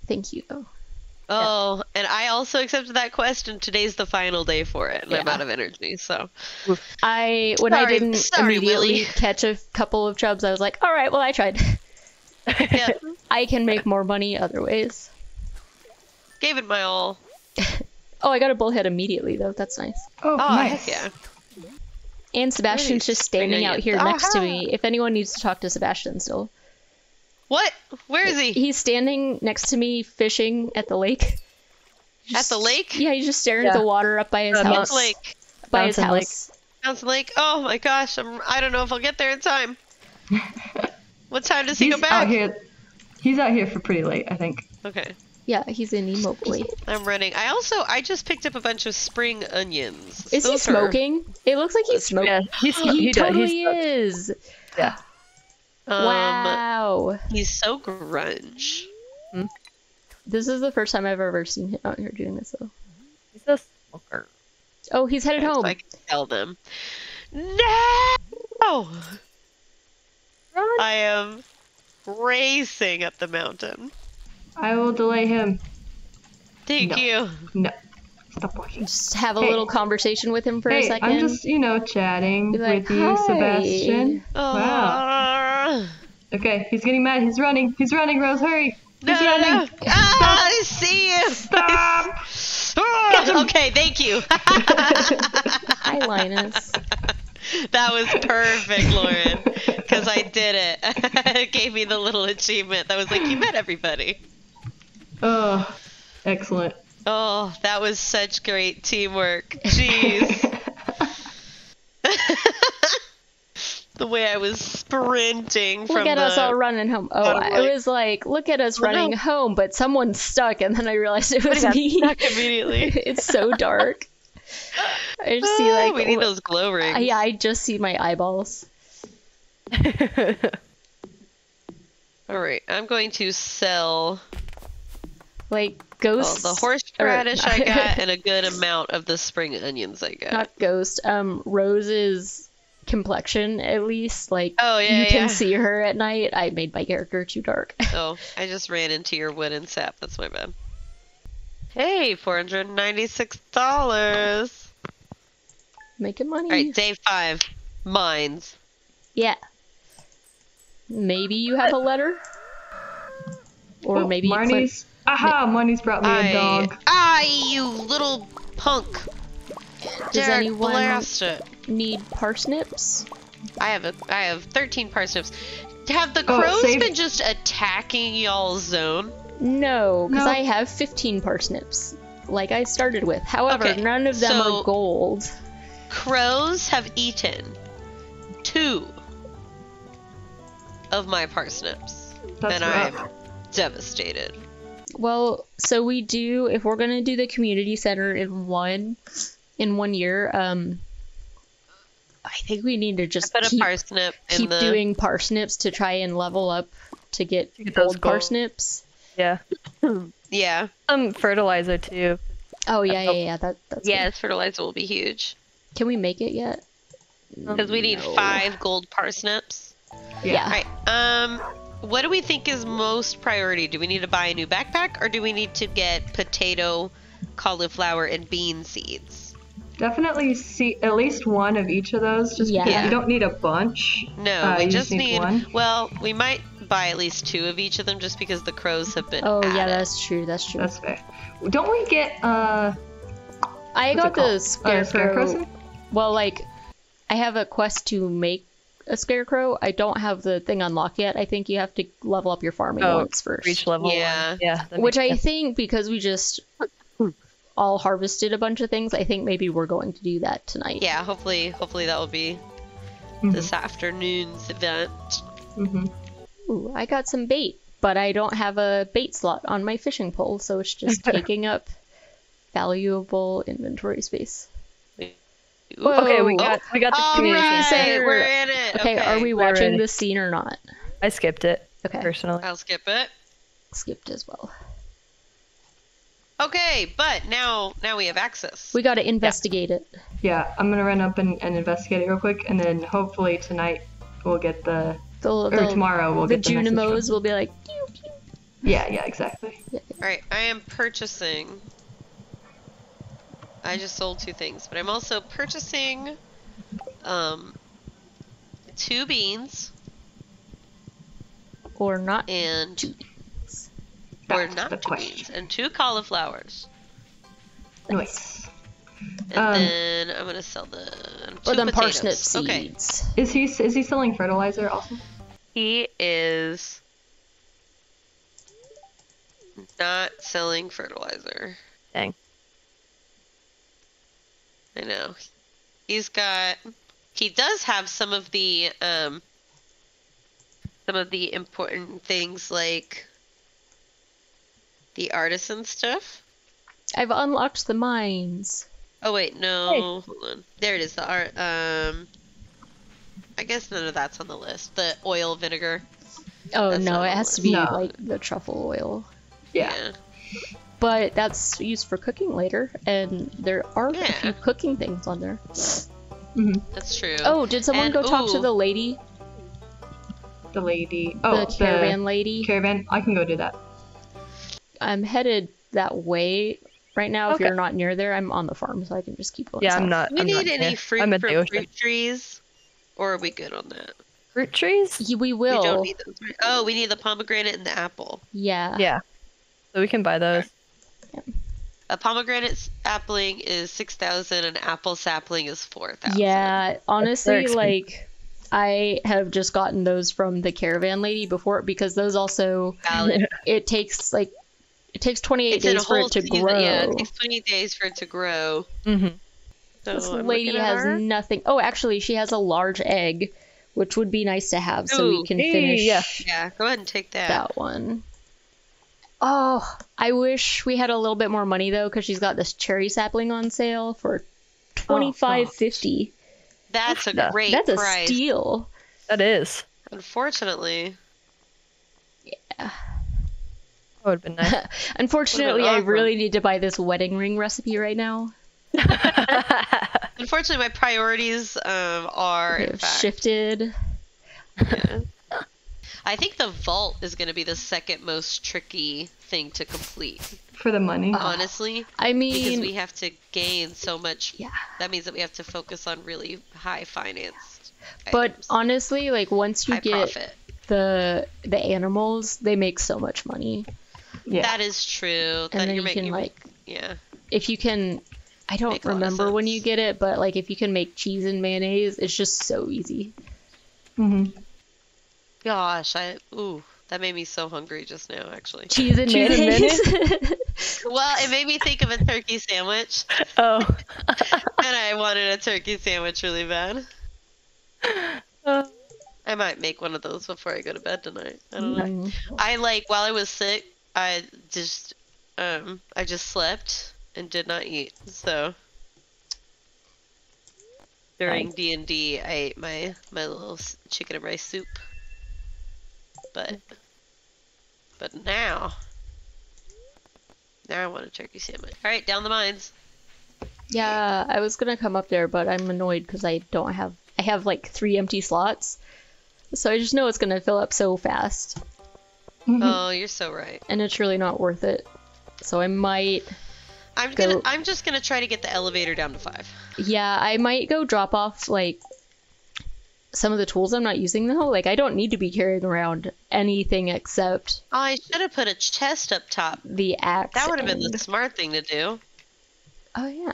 Thank you though. Oh, and I also accepted that quest, and today's the final day for it, and I'm out of energy. So I when I didn't sorry, immediately Willy. catch a couple of chubs, I was like, all right, well I tried. yeah, I can make more money other ways. gave it my all. Oh, I got a bullhead immediately though. That's nice. Oh, Oh nice. yeah! And Sebastian's just standing out here oh, next to me. If anyone needs to talk to Sebastian still, What? Where is he? he's standing next to me fishing at the lake. At the lake? Yeah, he's just staring at the water up by his Uh, house. Mountain Lake. By his Mountain Lake. Mountain Lake. Oh my gosh! I'm. I don't know if I'll get there in time. what time does he He's go back? out here. He's out here for pretty late, I think. Okay, Yeah, he's an emo boy. I'm running. I also I just picked up a bunch of spring onions. Is he Those are- smoking? It looks like he's smoking. Yeah, he's he, he, totally He's is. yeah. Um, wow. He's so grunge. This is the first time I've ever seen him out here doing this though. He's a smoker. Oh, he's headed So home. I can tell them. No! Run. I am racing up the mountain. I will delay him. Thank No. you. No. Stop walking. Just have a Hey. little conversation with him for a Hey, second. I'm just, you know, chatting like, with you, "Hi." Sebastian. Oh. Wow. Okay, he's getting mad. He's running. He's running, Rose. Hurry. He's no, running. no. Ah, I see you. Stop. Ah, okay, thank you. Hi, Linus. that was perfect, Lauren. Because I did it. it gave me the little achievement that was like, you met everybody. oh, excellent. Oh, that was such great teamwork. Jeez. The way I was sprinting from Look at the... us all running home. Oh, I'm I like- was like, look at us Oh, no. running home, but someone's stuck, and then I realized it was got me. stuck immediately. it's so dark. I just see Ah, like, we need those glow rings. Yeah, I just see my eyeballs. All right, I'm going to sell Like well, ghosts. the horseradish I got and a good amount of the spring onions I got. not ghost. Um, Rose's complexion, at least. Like Oh, yeah, you can yeah. see her at night. I made my character too dark. Oh, I just ran into your wood and sap. That's my bad. Hey, four hundred ninety-six dollars. Making money. All right, day five, mines. Yeah. Maybe you have a letter. Or Oh, maybe Clint- Aha! Marnie's brought me a I, dog. ah you little punk. Does Derek, anyone- blast it. need parsnips. I have a, I have thirteen parsnips. Have the Oh, crows save- been just attacking y'all's zone? No, because No. I have 15 parsnips, like I started with. However, Okay, none of them so- are gold. Crows have eaten two of my parsnips, That's and rough. I'm devastated. Well, so we do if we're gonna do the community center in one in one year. Um, I think we need to just Put a keep, parsnip keep the. doing parsnips to try and level up to get, get gold gold. parsnips. yeah. Yeah. Some fertilizer too. Oh yeah, yeah, yeah. That that's good. Fertilizer will be huge. Can we make it yet? Because we need No. five gold parsnips. Yeah. Alright, um, what do we think is most priority? Do we need to buy a new backpack or do we need to get potato, cauliflower, and bean seeds? Definitely see at least one of each of those. Just because Yeah. you don't need a bunch. No, Uh, we you just need, one. well, we might buy at least two of each of them just because the crows have been Oh at yeah, it. that's true. That's true. That's fair. Don't we get uh? I got it called? the Uh, scarecrow. scarecrow well, like, I have a quest to make a scarecrow. I don't have the thing unlocked yet. I think you have to level up your farming Oh, once first. Reach level Yeah. one. Yeah. that Which I sense. think because we just all harvested a bunch of things, I think maybe we're going to do that tonight. Yeah, hopefully, hopefully that will be Mhm. this afternoon's event. Mhm. Ooh, I got some bait, but I don't have a bait slot on my fishing pole, so it's just taking up valuable inventory space. Ooh. Okay, we Whoa. got we got the All community right, center. we're in it. Okay, are we watching ready. this scene or not? I skipped it Okay, personally. I'll skip it. skipped as well. Okay, but now now we have access. We got to investigate it. Yeah, I'm gonna run up and, and investigate it real quick, and then hopefully tonight we'll get the The, or the, tomorrow we'll the get the message Junimos will be like, pew, pew. Yeah, yeah, exactly. All right, I am purchasing. I just sold two things, but I'm also purchasing um two beans or not. and Two or That's not the two question. beans and two cauliflowers. Nice. And Um, then I'm gonna sell the two Or then potatoes. parsnip Okay. Is he is he selling fertilizer also? He is not selling fertilizer. Dang. I know. He's got he does have some of the um some of the important things like the artisan stuff. I've unlocked the mines. Oh wait, no. Hold on. There it is, the art um I guess none of that's on the list. The oil vinegar. Oh That's no, it has the to be No. like the truffle oil. Yeah. But that's used for cooking later, and there are a few cooking things on there. hmm That's true. Oh, did someone And- go talk to the lady? the lady. Oh, the caravan lady. caravan. I can go do that. I'm headed that way right now. If Okay. you're not near there, I'm on the farm, so I can just keep going. Yeah, south. I'm not. We I'm need not any here. fruit I'm at from ocean. fruit trees? Or are we good on that? Fruit trees? Y- We We don't will. need those. Oh, we need the pomegranate and the apple. Yeah. Yeah. So we can buy those. A pomegranate sapling is 6,000, an apple sapling is 4,000. Yeah, honestly, like I have just gotten those from the caravan lady before because those also Valid. it takes like it takes 28 It's days for it to season. grow. Yeah, it takes 20 days for it to grow. hmm So this I'm lady has her. nothing. Oh, actually, she has a large egg, which would be nice to have so we can hey, finish yeah. Yeah, go ahead and take that. that one. Oh, I wish we had a little bit more money though, because she's got this cherry sapling on sale for twenty five fifty. That's a great That's a price. steal. That is. Unfortunately, That would have been nice. Unfortunately, I awkward? really need to buy this wedding ring recipe right now. unfortunately, my priorities um, are in fact. shifted. yeah. I think the vault is going to be the second most tricky thing to complete. For the money. Honestly, I mean, because we have to gain so much. yeah. That means that we have to focus on really high financed. But items. honestly, like once you high get profit. the the animals, they make so much money. Yeah. That is true. And that then you're you making, can like yeah. if you can I don't Make a lot of remember when you get it, but like if you can make cheese and mayonnaise, it's just so easy. hmm Gosh, I ooh, that made me so hungry just now. Actually, Cheese and Cheese and mayonnaise. well, it made me think of a turkey sandwich, oh. and I wanted a turkey sandwich really bad. Uh, I might make one of those before I go to bed tonight. I don't know. Mm. I like while I was sick, I just um I just slept and did not eat. So during D and D, I ate my my little chicken and rice soup. But but now now I want a turkey sandwich. All right, down the mines. Yeah, I was gonna come up there, but I'm annoyed because I don't have. I have like three empty slots, so I just know it's gonna fill up so fast, Oh, you're so right. and it's really not worth it. So I might, I'm Go- gonna I'm just gonna try to get the elevator down to five. yeah, I might go drop off like some of the tools I'm not using though. Like I don't need to be carrying around anything except Oh, I should have put a chest up top. the axe. That would have been the smart thing to do. Oh yeah.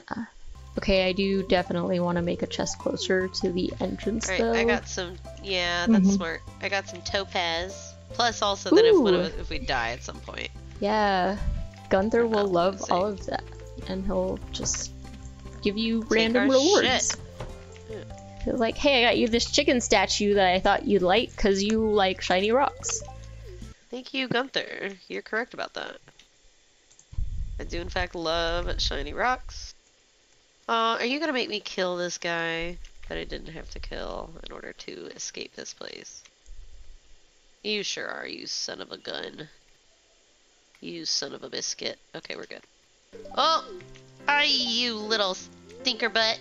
Okay, I do definitely want to make a chest closer to the entrance All right, though. I got some. Yeah, that's Mhm. smart. I got some topaz. Plus, also that if one of us, if we die at some point, Yeah, Gunther will love losing. all of that, and he'll just give you Take random rewards. shit. He's like, "Hey, I got you this chicken statue that I thought you'd like because you like shiny rocks." thank you, Gunther. You're correct about that. I do in fact love shiny rocks. Uh, are you gonna make me kill this guy that I didn't have to kill in order to escape this place? You sure are, you son of a gun. You son of a biscuit. Okay, we're good. Oh! Hi, you little stinker butt.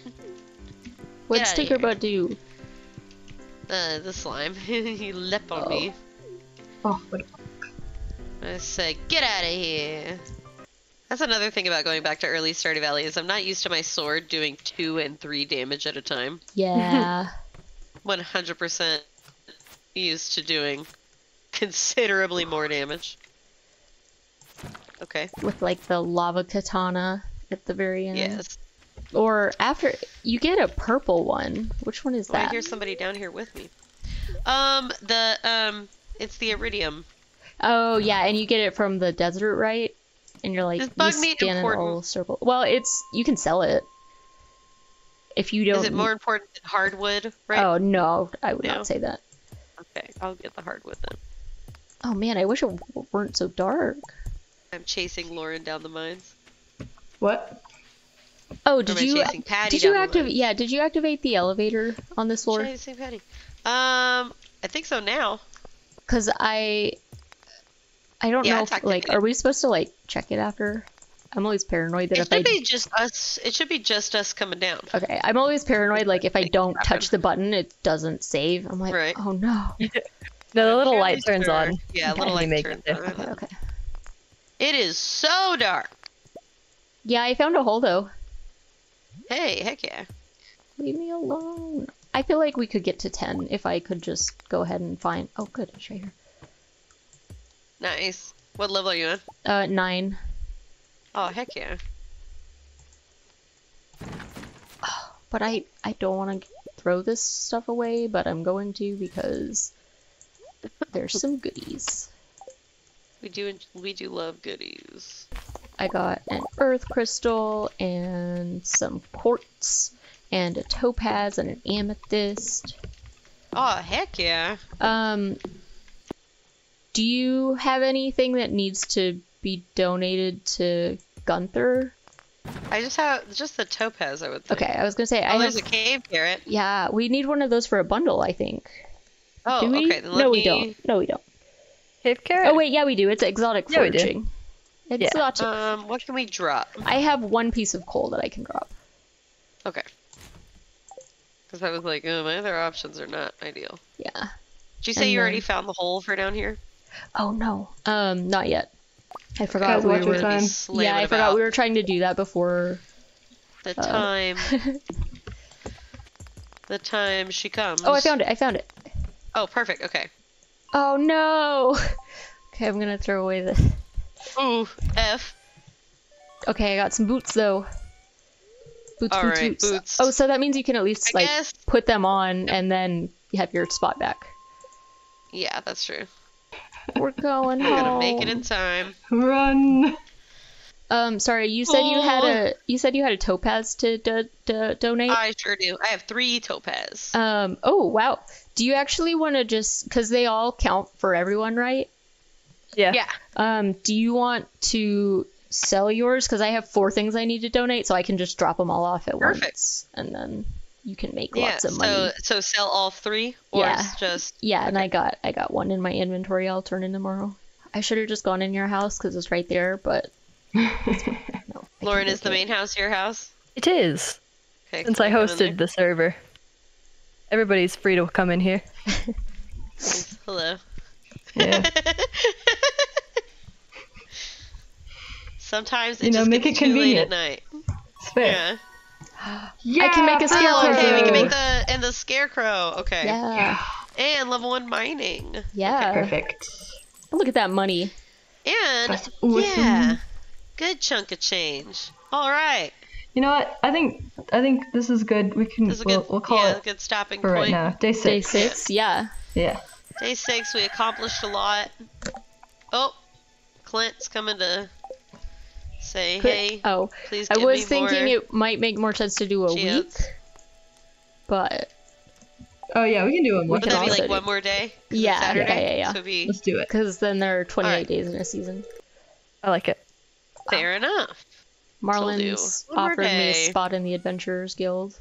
What Stinker. Butt do? Uh, the slime. he leapt on me. Oh, what I said, get out of here. That's another thing about going back to early Stardew Valley is I'm not used to my sword doing two and three damage at a time. Yeah, 100% used to doing considerably more damage. Okay. with like the lava katana at the very end. Yes. Or after you get a purple one. Which one is Oh, I hear somebody down here with me. Um, the um, it's the iridium. Oh yeah, and you get it from the desert, right? And you're like you scan an old circle. Well, it's you can sell it if you don't. Is it more important than hardwood? Right. Oh no, I would No? not say that. Okay, I'll get the hardwood then. Oh man, I wish it weren't so dark. I'm chasing Lauren down the mines. What? Oh, did you Patti did you activate? Yeah, did you activate the elevator on this floor? Chasing Patti. Um, I think so now. Because I I don't Yeah, know. If, like, are we supposed to like check it after? I'm always paranoid that It if I should be just us. It should be just us coming down. okay, I'm always paranoid like if I don't touch the button, it doesn't save. I'm like, Right. oh no. No, the I'm little light turns sure- on. Yeah, Okay. little You light make turns it on. Okay, okay. It is so dark. Yeah, I found a hole though. Hey, heck yeah. Leave me alone. I feel like we could get to 10 if I could just go ahead and find. Oh, good. It's right here. Nice. What level are you in? Uh, 9. Oh, heck yeah. But I, I don't want to throw this stuff away, but I'm going to because there's some goodies. We do we do love goodies. I got an earth crystal and some quartz and a topaz and an amethyst. Oh, heck yeah. Um, do you have anything that needs to be donated to Gunther? I just have just the topaz, I would think. Okay, I was gonna say Oh, I have. there's a cave carrot. Yeah, we need one of those for a bundle. I think. Oh, do we? okay. Then no, me... we don't. No, we don't. Carrot. Oh wait, yeah, we do. It's exotic Yeah, foraging. Yeah. Exotic. Um, what can we drop? I have one piece of coal that I can drop. Okay. Because I was like, oh, my other options are not ideal. Yeah. Did you say And you already found the hole for down here? Oh no. Um, not yet. I forgot we were. time. Yeah, I forgot we were trying to do that before. The uh, time. the time she comes. Oh, I found it. I found it. Oh, perfect. Okay. Oh no. Okay, I'm gonna throw away this. Ooh, F. Okay, I got some boots though. Boots, boots, Alright, boots. boots. Oh, so that means you can at least I like guess. put them on and then you have your spot back. Yeah, that's true. We're going home. Gotta make it in time. Run. Um, sorry, you said you had a you said you had a topaz to do, do, donate. I sure do. I have three topaz. Um, oh wow. Do you actually want to just because they all count for everyone, right? Yeah. yeah. Um, do you want to sell yours? Because I have four things I need to donate, so I can just drop them all off at Perfect. once, and then you can make Yeah. lots of So money. so so sell all three, or Yeah. just Yeah, and I got I got one in my inventory. I'll turn in tomorrow. I should have just gone in your house because it's right there, but no. Lauren is the it. main house your house. It is. Okay. Since I hosted the server. Everybody's free to come in here. Hello. Yeah. Sometimes it You know, just make gets it too late at convenient. night. It's fair. Yeah. I can make a Oh, scarecrow. okay, we can make the and the scarecrow. Okay. Yeah, And level one mining. yeah. Perfect. Look at that money. And That's awesome. yeah, good chunk of change. All right, You know what? I think I think this is good. We can this is a we'll, good, we'll call yeah, it a good stopping for right now. Day Day six. six, yeah. Yeah. Day six, we accomplished a lot. Oh, Clint's coming to say, hey, Oh, please I was me thinking more it might make more sense to do a week, but Oh yeah, we can do one more. Would that be like one more day? 'Cause it's Yeah, yeah, Saturday, yeah, yeah. So be Let's do it. because then there are 28 Alright. days in a season. I like it. fair enough. More offered me a spot in the Adventurers Guild.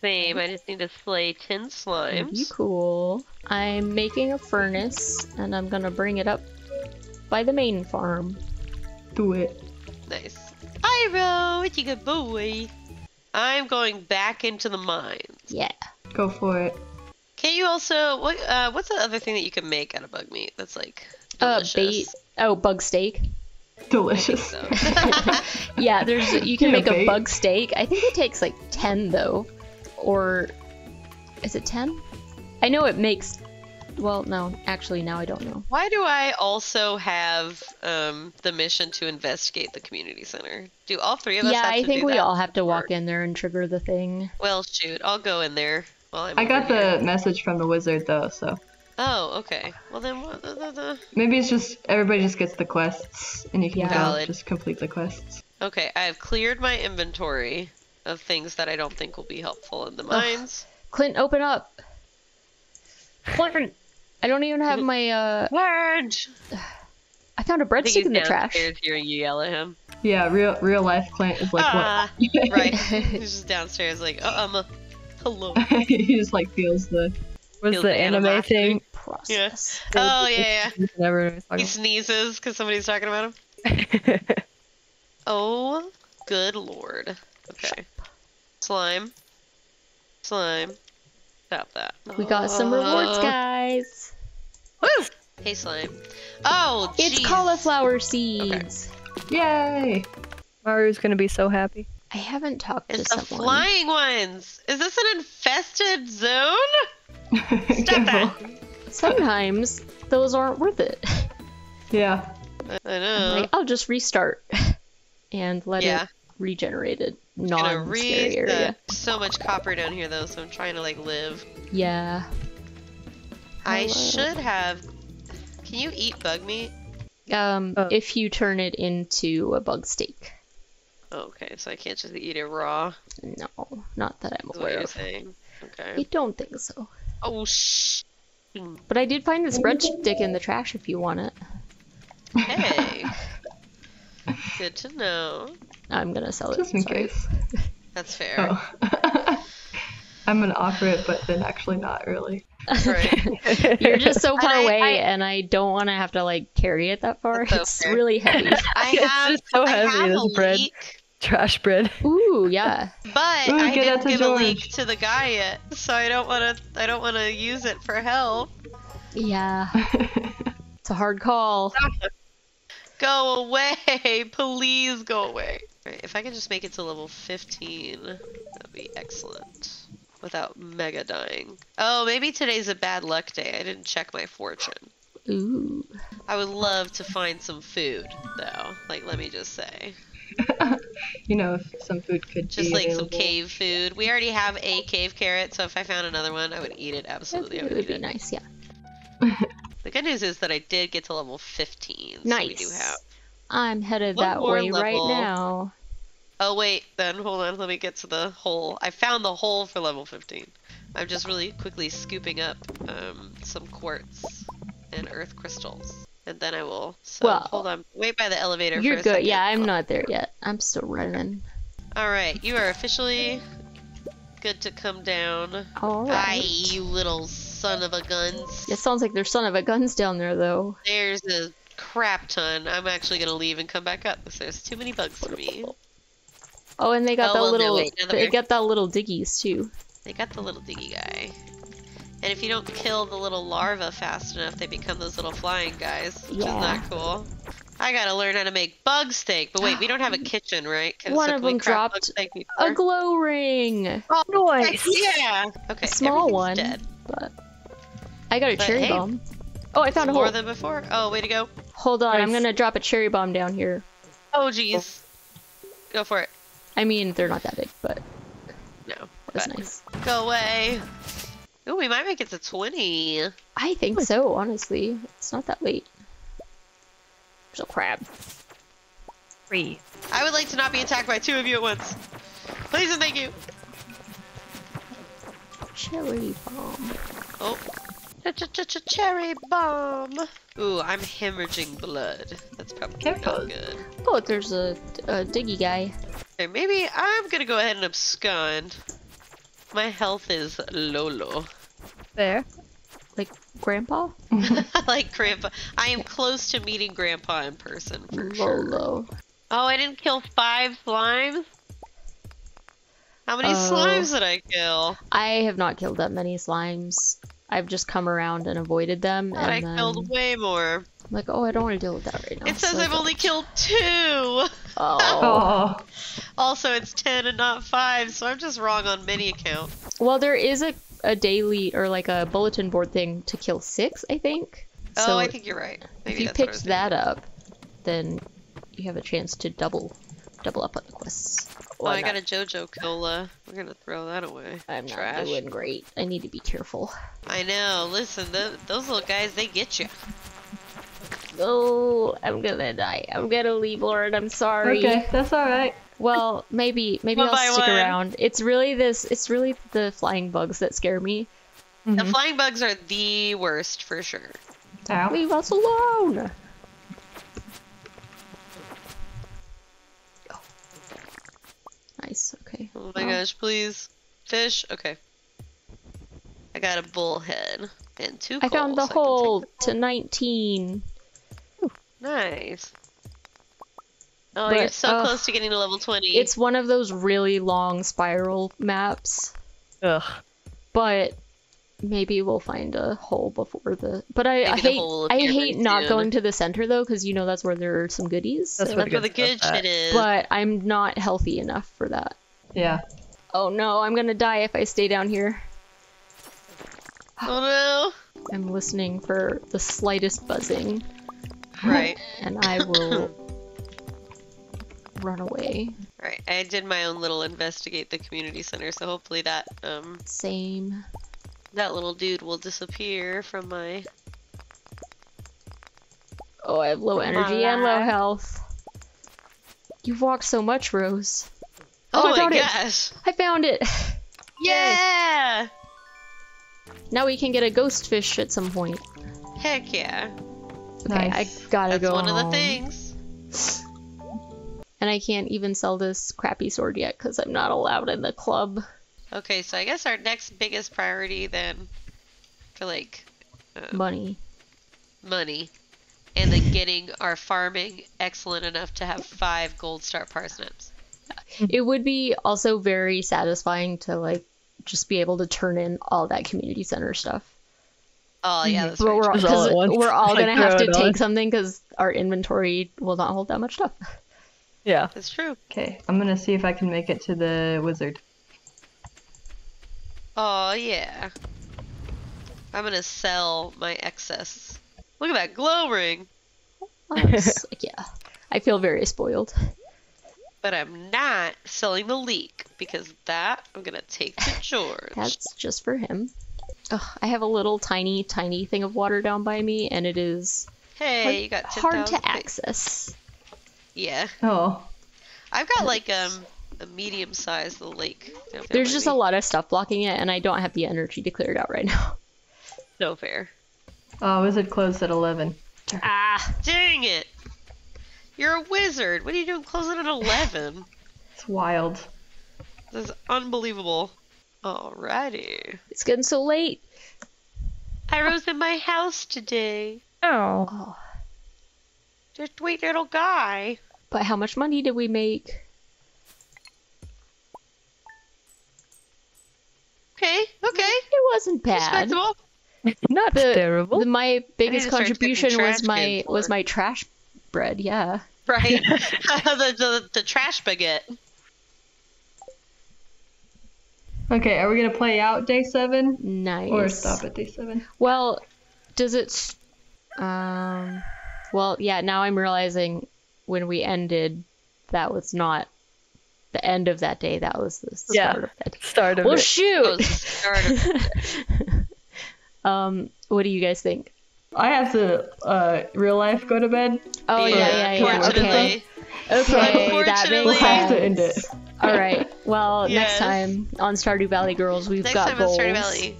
Same. I just need to slay ten You slimes. cool. I'm making a furnace and I'm gonna bring it up by the main farm. Do it. Nice. Pyro, it's a good boy. I'm going back into the mines. Yeah. Go for it. Can you also what? Uh, what's the other thing that you can make out of bug meat? That's like Uh, delicious. bait. Oh, bug steak. Delicious. So. Yeah, there's you can Yeah, make a bait. bug steak. I think it takes like 10 though. Or is it 10? I know it makes well, no, actually now I don't know. Why do I also have um, the mission to investigate the community center? Do all three of us? Yeah, have I to think do we that? all have to walk Or- in there and trigger the thing. Well, shoot, I'll go in there while I'm. I got here. the message from the wizard though, so Oh, okay. Well then, what? The, the, the... maybe it's just everybody just gets the quests and you can Yeah. go just complete the quests. Okay, I have cleared my inventory of things that I don't think will be helpful in the mines. Clint, open up. Clint. I don't even have my uh Orange. I found a breadstick in the trash. downstairs hearing you yell at him. Yeah, real real life Clint is like ah, what? right. He's just downstairs, like, oh, um, uh, hello. he just like feels the Was the the anime animosity. thing? Process. Oh yeah, yeah. that He sneezes because somebody's talking about him. Oh, good lord. Okay. Slime. Slime. Stop that. We got some rewards, Uh, guys. Woo! Hey, slime. Oh, It's jeez. cauliflower seeds. Yay! Mario's gonna be so happy. I haven't talked It's to someone. It's the flying ones. Is this an infested zone? Stop Careful. that. Sometimes those aren't worth it. Yeah. I know. Like, I'll just restart and let Yeah. it regenerate it. Gonna Non-scary area. so much copper down here though, so I'm trying to like live. Yeah. I Hello. should have. Can you eat bug meat? Um, Oh. if you turn it into a bug steak. Oh, okay, so I can't just eat it raw. No, not that I'm Is what aware you're of. saying? Okay. I don't think so. Oh shh. But I did find this breadstick in the trash if you want it. Hey. Good to know. I'm gonna sell it. Just in sorry. case. That's fair. Oh. I'm gonna offer it, but then actually not really. Right. You're just so far I- away, I- and I don't want to have to like carry it that far. That's It's okay. really heavy. I It's have, just so I heavy, have this a bread. leek, Trash bread. Ooh, yeah. but Ooh, I get didn't that to give a leek George. to the guy yet, so I don't want to. I don't want to use it for help. Yeah. It's a hard call. Go away, please go away. Right, if I could just make it to level 15, that'd be excellent. Without mega dying. Oh, maybe today's a bad luck day. I didn't check my fortune. Ooh. I would love to find some food, though. Like, let me just say. you know, if some food could Just be like some cave food. We already have a cave carrot, so if I found another one, I would eat it. Absolutely, I It would would eat be it. nice, yeah. The good news is that I did get to level 15. So we do Nice. have. I'm headed One that more way right now. Oh wait, then hold on. Let me get to the hole. I found the hole for level 15. I'm just really quickly scooping up um, some quartz and earth crystals, and then I will. So Well, hold on. Wait by the elevator. You're for a good. second. Yeah, I'm not there yet. I'm still running. All right, you are officially good to come down. All right. Aye, you little son of a guns. It sounds like there's son of a guns down there, though. There's a crap ton. I'm actually gonna leave and come back up because there's too many bugs for me. Oh, and they got Oh, that well, little. they got that little diggies too. They got the little diggy guy. And if you don't kill the little larva fast enough, they become those little flying guys, which is not cool. I gotta learn how to make bug steak, but wait, we don't have a kitchen, right? 'Cause- One so of them dropped A glow ring, Oh, Nice. yeah! Okay, a small one, Dead. but I got a But cherry hey, bomb. Oh, I found a hole. More hole. than before. Oh, way to go! Hold on, I'm gonna drop a cherry bomb down here. Oh, jeez. Go for it. I mean, they're not that big, but No, that's nice. go away. Ooh, we might make it to 20. I think so, honestly. It's not that late. There's a crab. Free. I would like to not be attacked by two of you at once. Please and thank you. Cherry bomb. Oh. Ch-ch-ch-cherry bomb. Ooh, I'm hemorrhaging blood. That's probably Careful. not good. Oh, there's a, a diggy guy. Okay, maybe I'm gonna go ahead and abscond. My health is low low. There. Like, grandpa? Like Grandpa. I am close to meeting Grandpa in person for sure. Oh, I didn't kill five slimes? How many Oh. slimes did I kill? I have not killed that many slimes. I've just come around and avoided them, But I and then killed way more. I'm like, oh, I don't want to deal with that right now. It says so I I've only killed two! Oh. Oh, Also, it's 10 and not 5, so I'm just wrong on many accounts. Well, there is a, a daily or like a bulletin board thing to kill six, I think. oh, so I think you're right. Maybe if you that's picked that up, then you have a chance to double double up on the quests. Oh, Well, I I'm got a Joja Cola. We're gonna throw that away. I'm not doing great. I need to be careful. I know. Listen, th those little guys, they get you. Oh, I'm gonna die. I'm gonna leave, Lord. I'm sorry. okay, that's all right. Well, maybe maybe One I'll stick one. around. It's really this. It's really the flying bugs that scare me. The Mhm. flying bugs are the worst for sure. Ow. Leave us alone. Oh. Nice. Okay. Oh my Well, gosh, please. Fish? Okay. I got a bullhead and two I found the coals. can take hole to 19. Nice. Oh, But, you're so ugh, close to getting to level 20. It's one of those really long spiral maps, Ugh. but maybe we'll find a hole before the. But I, I hate I hate not soon. going to the center though, because you know that's where there are some goodies. That's so- where That's where the good good shit at. is. But I'm not healthy enough for that. Yeah. Oh no, I'm gonna die if I stay down here. Oh no. I'm listening for the slightest buzzing, no! Right. and I will run away. Right. I did my own little investigate the community center, so hopefully that um Same. that little dude will disappear from my. Oh, I have low energy and low health. You've walked so much, Rose. Oh, I my found it. gosh! I found it. Yeah! Now we can get a ghost fish at some point. Heck yeah! Okay, Nice. I gotta That's go. one of the things. And I can't even sell this crappy sword yet because I'm not allowed in the club. Okay, so I guess our next biggest priority then, for like uh, Money. money, and then getting our farming excellent enough to have five gold star parsnips. It would be also very satisfying to like just be able to turn in all that community center stuff. Oh yeah, mm-hmm. that's But we're, true. Just all 'cause at once, we're all like, gonna have to it on. take something because our inventory will not hold that much stuff. Yeah. That's true. Okay, I'm gonna see if I can make it to the wizard. Oh yeah. I'm gonna sell my excess. Look at that glow ring. Honest- like, yeah, I feel very spoiled. But I'm not selling the leek because that I'm gonna take to George. That's just for him. Ugh, I have a little tiny, tiny thing of water down by me, and it is hey, like, you got hard 10,000 to access. Yeah, Oh, I've got like um a medium sized lake. There's just me. a lot of stuff blocking it, and I don't have the energy to clear it out right now. So fair. oh, is it closed at 11. Ah, Dang it! You're a wizard. What are you doing closing at eleven? It's wild. This is unbelievable. Alrighty. it's getting so late. I rose in my house today. Oh. Oh, Just wait, little guy. but how much money did we make? Okay, okay. It wasn't bad. Respectable. Not The- terrible. The, my biggest to start taking contribution was my was my trash bread. Yeah. Right? the, the, the trash baguette. Okay, are we gonna play out day seven Nice. or stop at day seven? Well, does it? Um. Well, yeah. Now I'm realizing when we ended, that was not the end of that day. That was the start Yeah. of that. Day. Start of Well, it. That was shoot. the start um. What do you guys think? I have to uh, real life go to bed. Oh yeah, yeah, yeah. Unfortunately. Okay. Okay. That Unfortunately- We'll makes have to end it. All right. Well, Yes. next time on Stardew Valley Girls, we've Next got time goals. on Stardew Valley.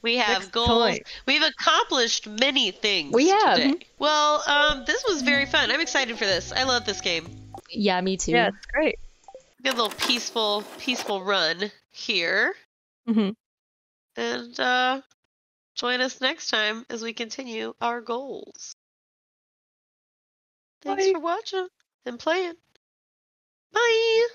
We have Next goals. time. We've accomplished many things. We have. Today. Well, um, this was very fun. I'm excited for this. I love this game. Yeah, me too. Yeah, it's great. Good little peaceful, peaceful run here. Mhm. And uh, join us next time as we continue our goals. Thanks Bye. for watching and playing. Bye.